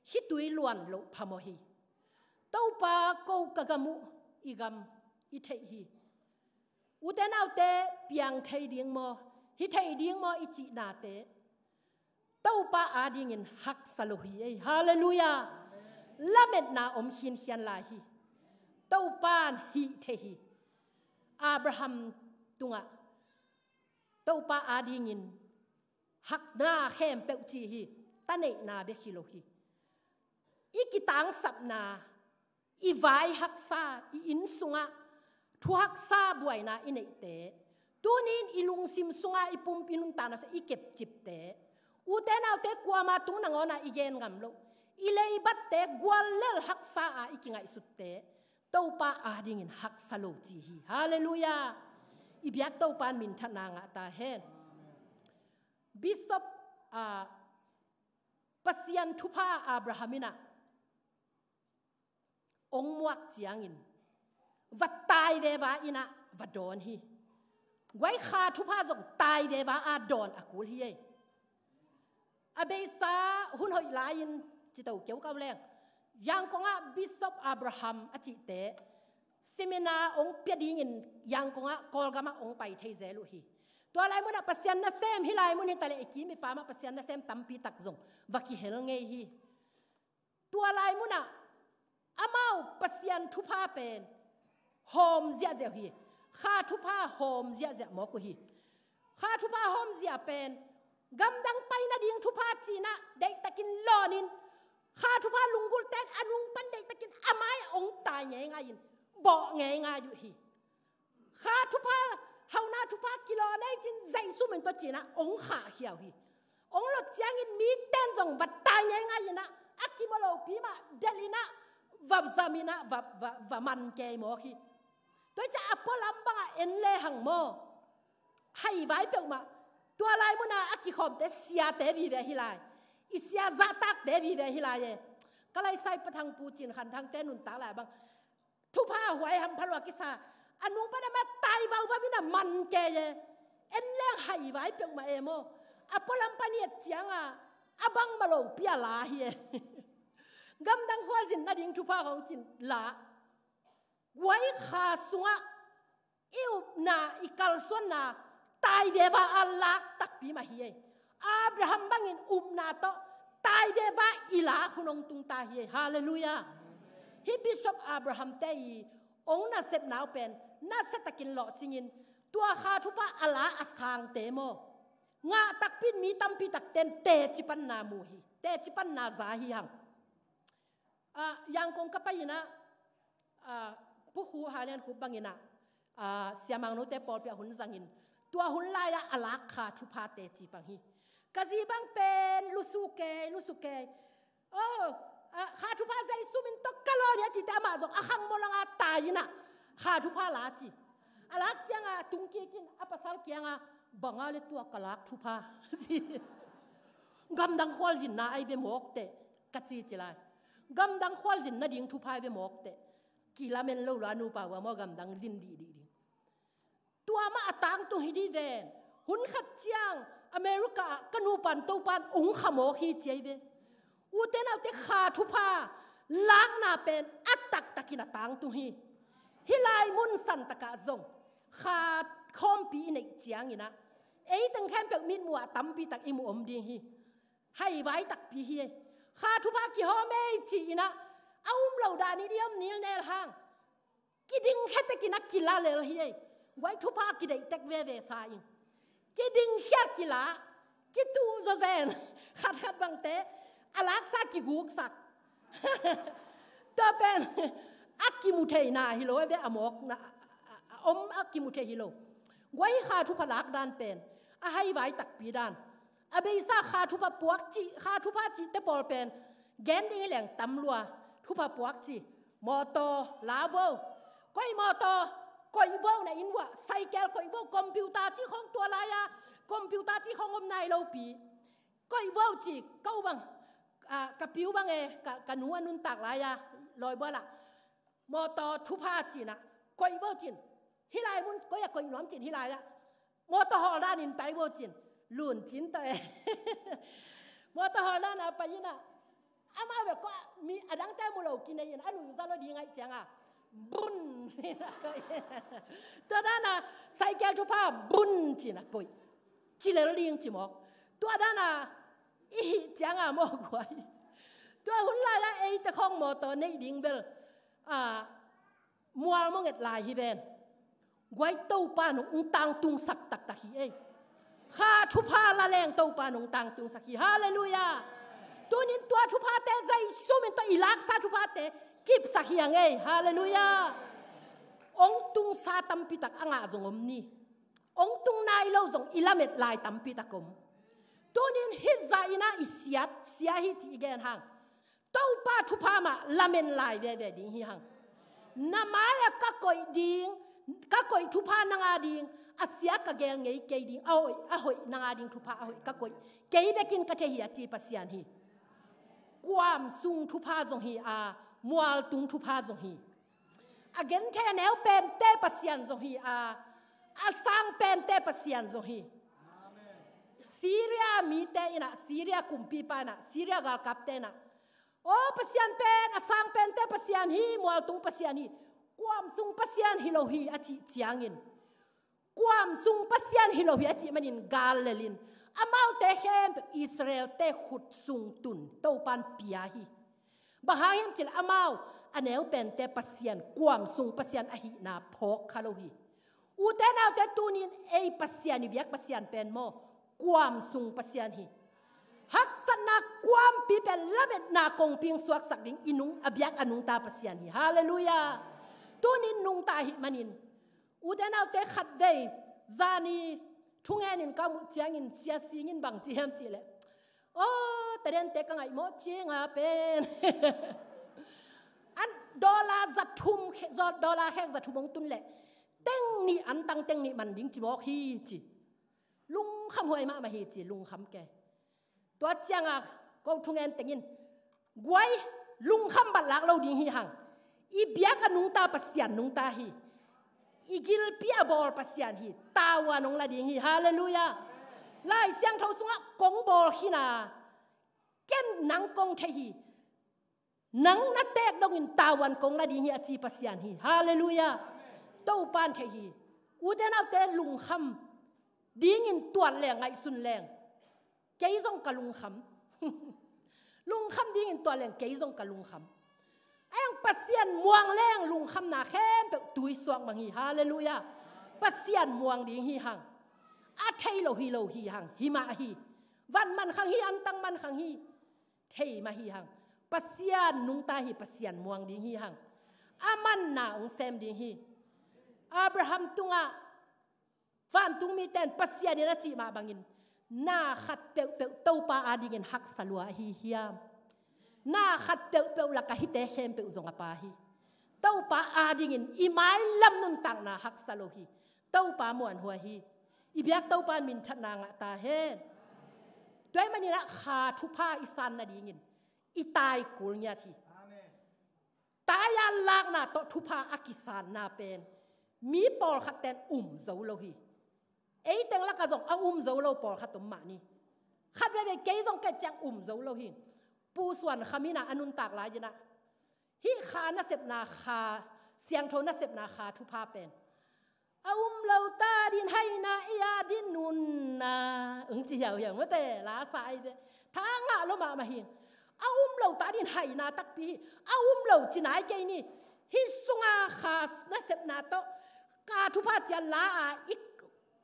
hi tui luan lo phamo hi to pa ko kagamu i gam i thei hi uten autte piang thei ding mo hi thei ding mo ichi na te tau pa a ding in hak salo hi ei. Hallelujah. Lamet na om hin hian la hi. Tau pan hi the hi. Abraham tunga. Tau pa a ding in hak na khem pe chi hi. Ta nei na be hi. Lo hi ikitang sap na. I vai hak sa, i in sunga. Thu hak sa buai na i nei te. Tunin ilung sim sunga ipum pinun tana sa ikep chip te u te nau te kwa ma tu nang ona igen ngam lo. I le bat te gwal lel hak sa a ngai isut te. To pa a ding in hak sa lo chi hi. Hallelujah. I biak to pan min thana nga ta hen. Bishop, a, pasian thupa abrahamina. Ong muak chiang in. Wat tai de ba ina vadon hi. Wai kha thupa zong tai de ba a don akul hi ei. อาเบซาหุ่นหอยลายินจิตเอาเกี่ยวกับแรงยังกงอาบิชอปอับราฮัมอจิเตซิมินาองเปียดิงินยังกงอากอลกามาองไปเทเซลุฮีตัวไรมุนปัสยันนาเซมฮิไลมุนิตาเลอกีมีปามาปัสยันนาเซมตัมปีตักซงวักเฮลเงฮีตัวไรมุนอามาปัสยันทุพาเป็นโฮมเจียเจียฮีข้าทุพาโฮมเสียเสียมอกุฮีข้าทุพาโฮมเสียเป็น gam dang pai na ding thupa chi na dei takin lonin. Kha thupa lungul ten, anung pan dei takin amai, ong ta nge nga in bo nge nga yu hi. Kha thupa hau na thupa kilo nei chin zai su men to chi na ong kha hiao hi. Ong lo chiang in mi ten jong wat tai nge nga in na. Akimalo pi ma delina vab zamina vab vab man ke mo hi. Tôi cha apolam banga en le hang mo. Hay ตัวลายมุนาอักขคอมเตเสียเตวีเวฮิลาอิเสียซาตักเตวีเวฮิลาเยก็เลยใส่ประทังปูจินขันทางเตนุนตาหลายบางทุพาหวยทำพลวกิสาอันนุงปะเดมาตายวาววินามันเกเยเอ็นแรงไหไว้เปียงมาเอโมอะปลัมปานียเจียงอะอะบังมาลงเปิยาลาเฮกำดังขวาจินนาดิงทุพาของจินลาไว้ขาสวะอิวนาอิกาลส่วนนา tai ve va Allah, tak pi ma hi abraham bangin um na to tai ve va ila khunong tung ta hi hallelujah. Hi bishop abraham te i ong na sep nau pen na se takin lo chingin tua kha thu pa ala asang te mo. Nga tak pin mi tam pi tak ten te chipan na mu hi te chipan na za hi hang. A yang kong ka pa à, ina à, a pu hu ha len khu bangina a siamang no te pol pia hun zangin ตัวหุ่นลายอลักขาทุพาเตจีปังฮีกะจีบังเป็นลุสุเกลุสุเกโอ้ขาทุพาใจสุมินตกกะโลเนี่ยจีแต่มาจงอะขังมลังอาตายนะขาทุพาลาจีอลักจังอะตุงกีกินอะปัสสาวะยังอะบังอาเลตัวกะลักทุพาจีกำดังควอลจินนาไอเวมอกเตกะจีจีลายกำดังควอลจินนาดิงทุพาเวมอกเตกีลาเมนโลลานูปาวะมอกำดังจินดีดี ตัวมาอตังตุฮิดีเดนหุนขัดเจียงอเมริกากนูปันตูปันองขโมฮีเจเวอูเตนเอาเตขาทุพาล้างนาเป็นอัตักตะกินตังตุฮีฮิลายมุนสันตะกะจงขาคอมปีในเจียงอีนะเอ้ตังแคมเปีกมินมัวตัมปีตักอิมอมดีฮีให้ไว้ตักปีฮีขาทุพากิฮอมเมจีนะเอาอุ้มเหล่าดานิเดียมนิลเนลห้างกิดิงแค่ตะกินักกิลาเลลฮี ไว้ทุพากิได้เต็กเวเวสาอินกิดิงเชียกิละกิตูจะแซนขัดขัดบังเตะอลักษากิกูกสักตัวเป็นอักกิมุเทนาฮิโลเวอมอกนะอมอักกิมุเทฮิโลไว้ขาทุพลักดานเป็นอาให้ไว้ตักปีดานอเบซ่าขาทุพปวกจีขาทุพาจิเตปอลเป็นแกนดิ้งแหล่งตำลัวทุพปวกจีมอโตลาโบก้อยมอโต มจีนฮิไลละมอตอฮอลด้านินไปว่าจีนลุนจีนตัวเอมอตอฮอลด้านอะไปยินะอามาแบบก็มีอดังแต่มุโลกินในยินอันนู้นจะเราดีไงจังอ่ะ bun. Thế là coi ta đã là sai kia chụp à bun chỉ là coi chỉ là liên chỉ một. Ta đã là ý chẳng à một quay ta hôm nay là ấy ta không một tờ này điện bel à mua mong người lại hi bên quay tàu pa nó ung tăng tung sắc tắc tắc hi ấy ha chụp ha là leng tàu pa nó ung tăng tung sắc hi. Hallelujah. Tôi nên tua chụp ha thế dây, số mình ta ilak sa chụp ha thế kip sa hiang ei eh. hallelujah. Ong tung sa tam pitak anga zong om ni ong tung nai lo zong ilamet lai tam pitakom tonin hit za ina isiat, sia hit igen hang. Tau pa thu pa ma lamen lai ve ve ding hi hang. Na maya ka koi ding, ka koi thu pa na nga ding asia ka gel ngei ke ding oi a hoi na nga ding thu pa ahoi ka koi. Ke bekin ka te hi chi pasian hi. Kwam sung thu pa zong hi a มัวตุงทุพาจงฮีอเกนเทแนวเป็นเตปัสยันจงฮีอาอาสังเป็นเตปเสียนจงฮีซีเรียมีเตอินะซีเรียคุมปีปานะซีเรียกาลกับเตนะโอ้ปเสียนเป็นอาสังเป็นเตปเสียนฮีมัวตุงปเสียนฮีความสุงปเสียนฮิโลฮีอาจิจียงอินความสุงปเสียนฮิโลฮีอาจิมันินกาลเลลินอามาเตเฮมอิสราเอลเตขุดสุงตุนเต้าปันปียฮี hi bahayam til amau. Anel pen te pasien kwam sung pasien ahi na phok khalohi. U te nau te tunin, ei pasien ni biak pasien pen mo kwam sung pasien hi. Hak sana na kwam pi pen lamet na kong ping suak sak ding, inung abyak anung ta pasien hi. Hallelujah. Tunin nung ta hi manin. U te nau te khat dei zani thungen in kam chiang in sia sing in bang chi hem chi le. โอ้แต่เดนเตกังไงโมจีงอาเป็นอันดอลลาร์จัดทุมจอดอลลาร์แห่งจัดทุมองตุนแหละเต็งนี่อันตังเต็งนี่มันดิ้งจีบอกฮีจิลุงคำหวยมามาฮีจิลุงคำแกตัวเจียงอะก็ทุงเอ็นแต่งินกวยลุงคำบัดลักเราดิ้งฮีหังอีเบียกันนุงตาปัสยันนุงตาฮีอีกิลเปียบอลปัสยันฮีตาวานุงลาดิ้งฮีฮาเลลูยา ลายเสียงเท่าสวะกงบอลฮินาเก่งนังกงเทฮีนังนัดเตกดงอินตาวันกงละดีฮีอาจีปัสยานฮีฮาเลลูยาเต้าปานเทฮีอูเดนเอาเต่ลุงคำดีงินตวนแรงไงสุนแรงใจซองกะลุงคำลุงคำดีงินตวนแรงใจซองกะลุงคำไอ้ปัสยานมวงแรงลุงคำหนาเข้มแบบตุยสวงบางฮีฮาเลลูยาปัสยานมวงดีฮีหัง a thei lo hi lo hi hang, hi ma hi. Van man khang hi, an tang man khang hi. Thei ma hi hang. Pasian nung ta hi, pasian muang ding hi hang. Aman na ong sem ding hi. Abraham tunga, van tung mi ten, pasian ni na chi ma bangin. Na khat pe pe to pa adingin hak salwa hi hiam. Na khat pe pe la ka hi te hem pe zong pa hi. To pa ading in imai lam nun tang na hak salo hi. To pa muan hua hi. อีเบียกเต้าปานมินชนางะตาเฮนด้วยมันนี่ละขาทุพ้าอิสันนะดีงินอีตายกุลเนียทีตายันลากนาโตทุพ้าอากิสานนาเป็นมีปอลขัดแตนอุ่มเจ้าโลหีเอ้ยแตงละกะจงเอาอุ่มเจ้าโลปอลขัดตมมานี่ขัดไปไปเกยจงกะจังอุ่มเจ้าโลหีปูส่วนขมินาอนุนตากหลายยนะฮิขานาเสบนาคาเสียงโทนาเสบนาคาทุพ้าเป็น um lâu ta din hay na e ia din nun na. Ừ, Ứng chi hiểu hiểu mà tệ lá sai đấy thang ngạ lo mà mà hiền. A um lâu ta din hay na, tắc pi. A um lâu chi nai cái ni. Hi sunga khas na sep na to. Ka thu pa chia lá a, ik,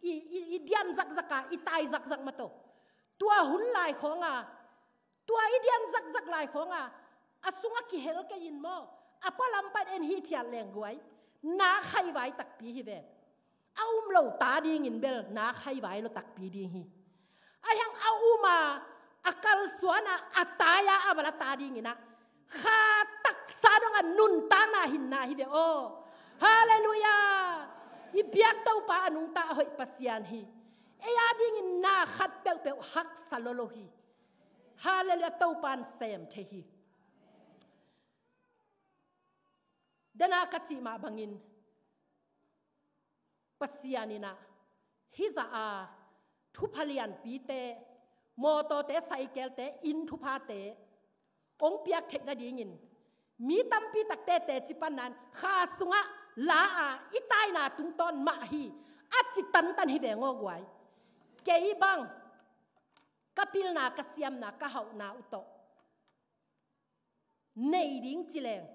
i i i dian zak zaka i tai zak zak mà to. Tua hun lai khonga tua i dian zak zak lai khonga asunga ki hel ka in mo. Apalam pat en hi thian leng guai. Na khai vai tak pi hi ve aum lo ta ding in bel, na khai vai lo tak pi ding hi. Ai hang auma akal à suana ataya à avala ta ding ina à kha tak sa dong an nun ta na hin na hi ve o hallelujah! I biak tau pa anung ta hoi pasian hi. E ya ding in na khat pe pe hak salolo hi. Hallelujah! Tau pan sem the hi. Dana kachi ma bangin pasianina. Hiza a thupalian pite, moto te, cycle te, in thupa te ong piak thek na ding in mi tam pi tak te te chi nan kha sunga la a itai na tung ton ma hi a chi tan tan hi ve ngo gwai ke bang, kapil na, kasiam na ka hau na uto. Nei ding chi leng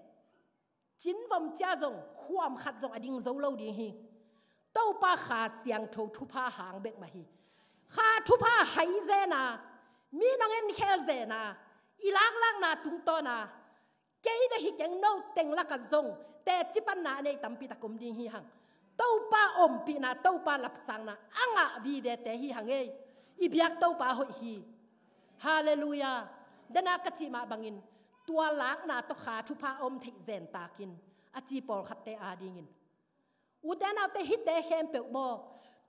chín vòng cha rồng khuam khát rồng ading dấu lâu đi hi tâu pa khá siang thâu thu pa hàng bek mà hi khá thu pa hay dê na mi nong en hel dê na ilang lang na tung to na cái đó hi chẳng nâu tên là cái rồng te chi pan na nei tam pi ta kum ding hi hang tâu pa om pi na tâu pa lap sang na anga vi ve te hi hang ei i biak pa hi hallelujah dana ma bangin tua lak na to kha thu pa om thik zen takin a pol khat te a ding u te na te hit te hem pe bo.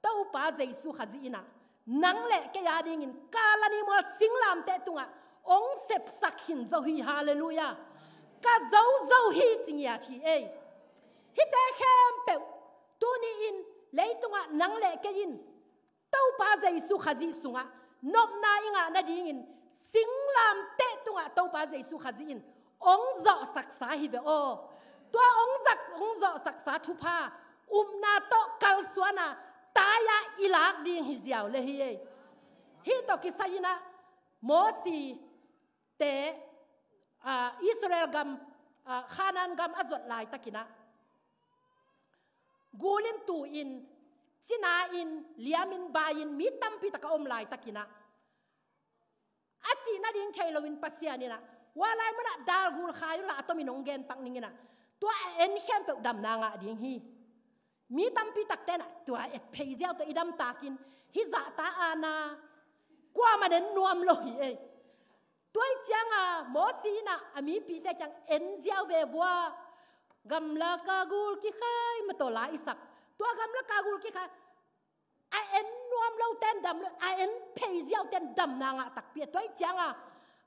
Tâu pa jesu khazi ina nang le ke ya ding in kala ni mo singlam te tunga. Ong sep sak hin zo hi, hallelujah. Ka zo zo hi ting ya thi e hi te hem pe tu ni in le tunga nang le ke in tau pa jesu khazi sunga. Nop na inga na ding in. Singlam te tunga tau pa jesu khazi in. Ong zo sak sa hi ve o. Tua ong zak ong zo sak sa thu pa um na to kal suana taya ilak ding hi ziaw le hi hi to ki sayina mo si te uh, Israel gam uh, Khanan gam azot lai takina gulin tu in china in liamin bayin mi tampi taka om lai takina achi na. Ding chailowin pasiani na. Walai mana dal gul khayu la atomi nonggen pak ningina tua en hem pe dam na nga ding hi mi tam pi tak tena tua et pei ziao to idam takin hi za ta ana kwa ma den nuam lo hi e. Tôi chang a mo si na à mi bị để chẳng en ziao ve wa gam la ka gul ki khai mà tổ lại sặc tua gam la ka gul ki khai. A en nuam lo ten dam lo, a en pei ziao ten dam na nga tak pi. Tôi chang a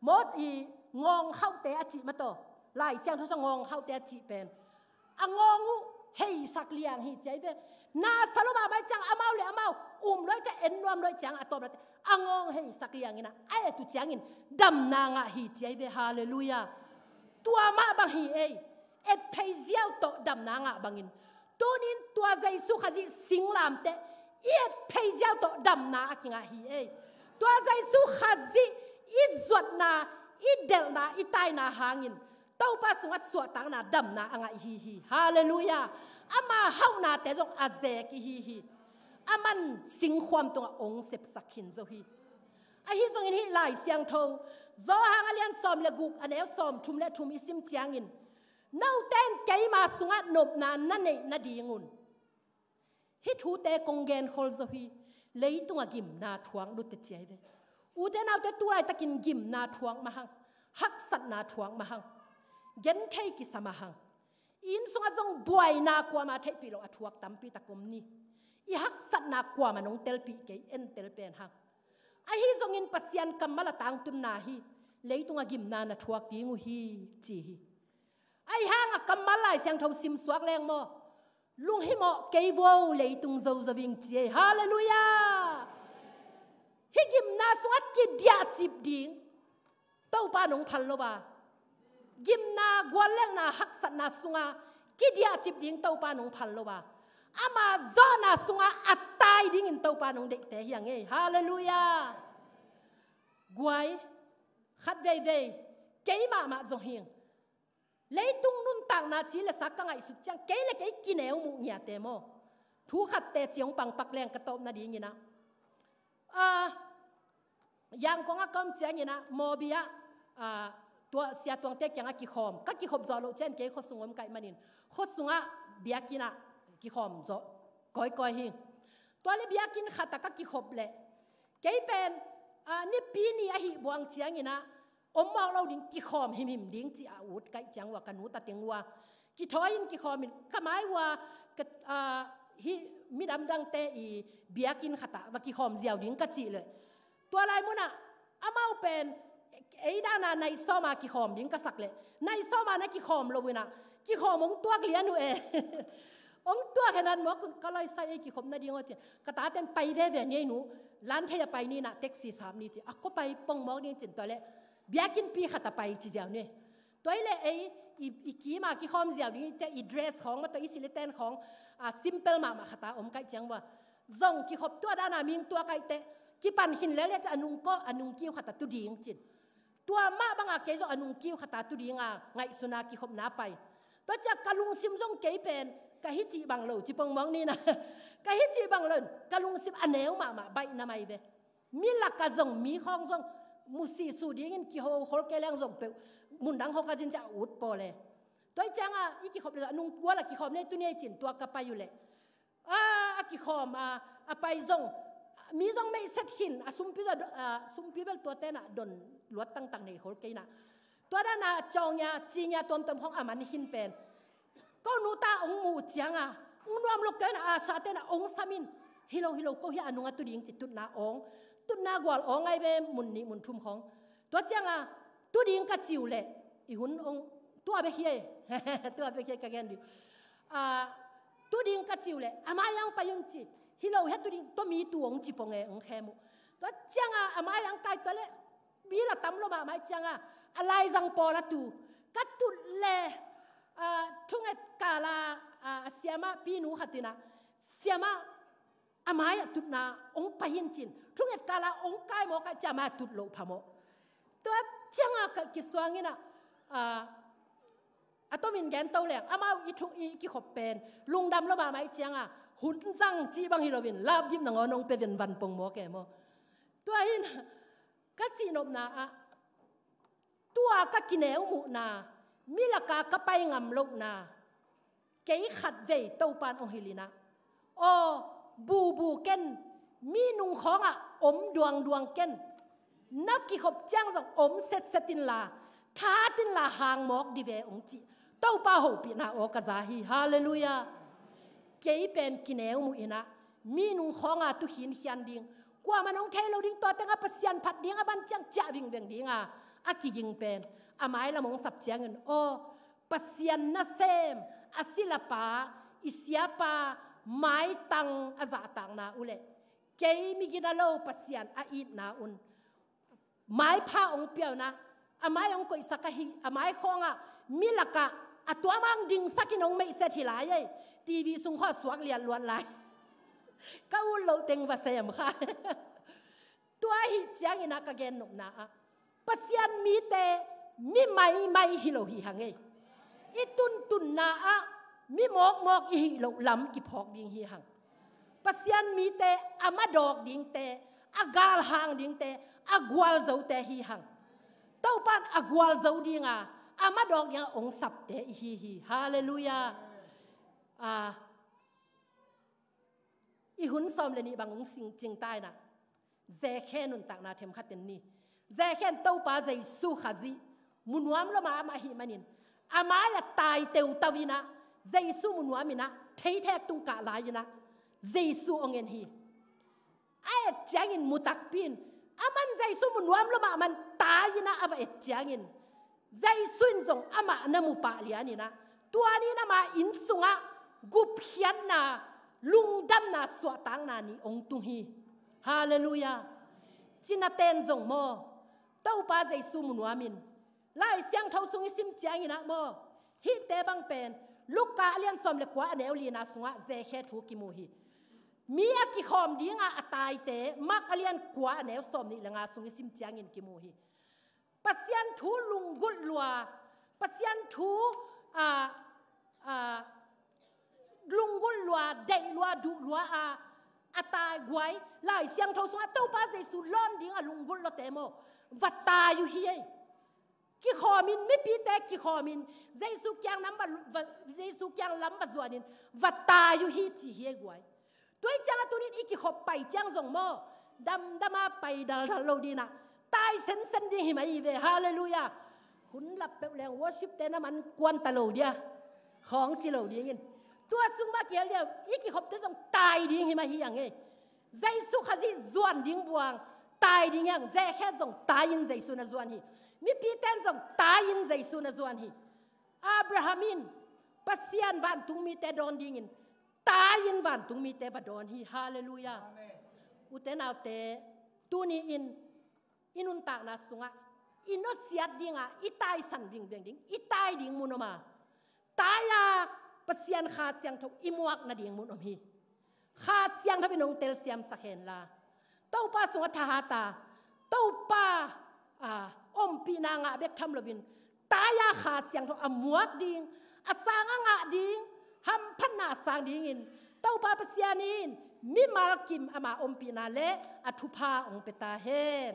mo i ngong khau te a chi ma to. Lai siang thu sa ngong khau te a chi pen. A ngon hei sak liang hi chai ve. Na saloma mai chang amau le amau um loi cha en nuam loi chang atop la angong hei sak liang ina. Ai e tu chang in. Dam na nga hi chai ve, hallelujah. Tua ma bang hi ei et thei ziao to, dam na nga bangin tunin tua zai su khaji singlam te. Et thei ziao to, dam na akinga hi ei tua zai su khaji i zot na, i del na, i tai na hangin tau pa sunga suwa tang na dam na anga hi hi hallelujah ama hau na te jong a ze ki hi hi aman sing khwam tonga ong sep sakhin zo hi a hi zong in hi lai siang tho zo hang alian som le guk anel som thum le thum isim chiang in nau ten kei ma sunga nop na na nei na di ngun hi thu te kong gen khol zo hi lấy tung gim na thuang lu te chai ve u te nau te tu ai takin gim na thuang ma hang hak sat na thuang ma hang gen thei ki samahang. In sunga zong buai na kwa ma thei pilo athuak tam pi takom ni i hak sat na kwa ma nong tel pi ke en tel pen hak a hi zong in pasian kamala tang tun na hi. Leitunga gim na na thuak ti ngu hi, chi hi. Ai hang a kamala sang thau sim suak leng mo. Lung hi mo ke vo leitung zo zo ving chi hallelujah! Hi gim na sunga ki dia chip ding. Tau pa nong phal lo ba gim na gwalel na haksat na sunga. Kidia chip ding tau pa nong phal lo ba. Ama zona sunga atai ding in tau pa nong de te hiang e. Hallelujah. Guai khat vei vei kei ma ma zo hiang. Lấy tung nun tang na chỉ là sắc ngai sụt chăng cái là kei kineu mu nya te mo. Thu khát te chiong pang pak leng ka top na di na, ah, a yang ko công kom chiang ngina mo bia a ตัวเสียตัวเต็กยังกิขอมก็กิขบจอโลเช่นเกยขสุงมไก่มานินขสุงะเบียกินะกิขอมจอก้อยก้อยหิงตัวเลเบียกินขัดตะก็กิขบเละเกยเป็นอ่านี่ปีนี้อหิบวงเชียงนะอมมองเราดิ้งกิขอมหิมหิมดิ้งจีอาวุธไก่จังว่ากันูตัดเตียงว่ากิทอยินกิขอมินขมายว่าก็อ่าฮิมีดำดังเตอีเบียกินขัดตะว่ากิขอมเจียวดิ้งกะจีเลยตัวอะไรมุนะอามาเป็น ấy đã là này so mà kỳ khom đến cái sắc lệ này so mà này kỳ khom lâu na kỳ khom ông tuak liền nu e ông tuak cái nan mo kun cái lời sai kỳ khom na đi ngồi cái ta tên bay về về nhảy nu lan thay bay ni na taxi sam ni chỉ à có bay bông mo ni chỉnh toilet bia kin pi khata bay chỉ giàu nè toilet ấy i kỳ mà kỳ khom giàu đi chỉ i dress ของมาตัวอีสิเลเตนของอ่า simple มามาขตาอมไก่จังว่า zong kỳ khop ตัวมาบังอาเกจอนุงกิวขตาตุดีงาไงสุนากิขบนาไปตัวจะกะลุงซิมจงเกยเป็นกะฮิจิบังเลวจิปงมองนี่นะกะฮิจิบังเลนกะลุงซิมอเนวมามาใบนาไมเบมีหลักกะจงมีห้องจงมุสีสูดีเงินกิโฮคลเกลังจงเปมุนดังเกากะจินจะอุดปอเลยตัวจังอะอีกิขบเลยนุงวัวละกิขบในตุเนจินตัวกะไปอยู่เลยอ่าอกิขอมอ่าไปจงมีจงไม่เสร็จหินอสุมพิจอสุมพิเบลตัวเตนอะดน ทุมของตัวจียงอ่ะตุดิงกะจิวเละอีหุนองตัวเบเฮียตัวเบเฮียกันดิอ่าตุดิงกะจิวเละอามายังไปยุนจิฮิโลเฮตุดิงตัวมีตัวองจิปงเอองแคมุตัวจียงอ่ะอามายังไกตัวเละ bi là tam lo ba mai à, à alai răng po là tu ka tu le a à, thunget kala à, a siama pi nu khatina siama amaya tut na ong pahin chin thunget kala ong kai mo ka chama tut lo phamo to changa ka ki swangina a atomin gen to leng ama i thu i ki khop pen lung dam lo ba mai changa hun zang chi bang hi lovin lab gim na ngonong pe ven van pong mo ke mo tua in ka chi nop na a tua ka kineu mu na milaka ka pai ngam lo na ke khat ve to pan ong hilina o bu bu ken mi nung khong a om duang duang ken nắp kỳ khop chang zong om set setin la tha tin la hang mok di ve ong chi tau pa ho pi na o ka za hi hallelujah ke pen kineu mu ina mi nung khonga tu hin hian ding ว่ามันองเทเราดิ้งตัวแต่งาเปเซียนผัดเดียงอาบันจังจะาวิ่งเวียงดิ้งอาอากิยิงเป็นอาไม้ละมองสับเจียงเงินโอเปเซียนนาเซมอาศิลปะอิสยาปาไม้ตังอาจาตังนาอุเลเกมิกินาโลเปเซียนอาอีนาอุนไม้ผ้าองเปียวนะอาไม้องก็อิสกะฮิอาไม้คงอะมิลกะอาตัวมังดิ้งสักินองไม่เสร็ทีหลายยัยทีวีสุงข้อสวกเรียนล้วนหลาย ka u lo teng va sem kha tua hi chiang ina ka gen nop na a pasian mi te, mi mai mai hi lo hi hange i tun tun na a mi mok mok i hi lo lam ki phok ding hi hang. Pasian mi te ama dog ding te, agal hang ding te, agwal zo te hi hang. Tau pan agwal zo dinga ama dog yang ong sap te hi hi. Hallelujah. À อีหุ่นซอมเลนี่บางองสิงจริงใต้นะเจแค่นุนตักนาเทมขัดเต็นนี่เจแค่นเต้าปลาใจสู้ขาจีมุนวามละมามาหิมันินอามาละตายเตวตาวินะเจสู้มุนวามินะเทแทกตุงกะลายนะเจสู้องเงินฮีไอ้เจียงินมุตักปินอามันเจสู้มุนวามละมามันตายนะอาไอ้เจียงินเจสุนซงอามานะมุปะเลียนี่นะตัวนี้นะมาอินสุงะกุพยันนา ลุงดำนาสวตังนานีองตุงฮีฮาเลลูยาจินาเตนจงโมเต้าปาใจสุมนวามินไล่เสียงเท่าสุงอิสิมจียงอินะโมฮิตเตบังเป็นลูกกาเลียนสมเลกว่าแนวลีนาสงะเจแค่ถูกิมูฮีมีอากิคอมดีงาตายเตมักเลียนกว่าแนวสมนี่ลงาสุงอิสิมจียงอินกิมูฮีปัสยันทูลุงกุลลัวปัสยันทูอ่าอ่า lungun lua dei lua du lua a ata guai lai siang thau sunga tau pa je su lon ding a lungun lo te mo vata yu hi ei ki khomin mi pi te ki khomin jesu kyang nam va jesu kyang lam va zuanin vata yu hi chi hi guai toi chang atunin iki khop pai chang jong mo dam dama pai dal dal lo dina tai sen sen ding hi mai ve hallelujah หุนหลับเปลวแรงวอชิปเตนมันกวนตะโลเดียของจิโลเดียงิน ตัวสุมาเกียเลียวอีกิขบจะต้องตายดิ้งให้มาฮียังไงใจสุขจิจวนดิ้งบวงตายดิ้งยังใจแค่ต้องตายยินใจสุนจวนฮีมีปีเต้นต้องตายยินใจสุนจวนฮีอับราฮัมินปัสยานวันตุงมีแต่ดอนดิ้งินตายยินวันตุงมีแต่บัดดอนฮีฮาเลลูยาอุเตนเอาเตตูนีอินอินุนตากนาสุงะอินโนเสียดิ้งอ่ะอิตายสันดิ้งเบงดิ้งอิตายดิ้งมุนมาตายยาก ปเสียนขาดเสียงทกอิมวักนาดียงมุนอมฮีขาดเสียงทเป็นองเตลเสียมสักเห็นลาเต้าป้าสงทหาตาเต้าป้าอมปีนางะเบกทำลวินตายาขาดเสียงทกอมวักดิงอาสางงะดิงหำพนนาสางดิงินเต้าป้าปเสียนินมิมาลกิมอามาอมปีนาเลอทุพาองเปตาเฮน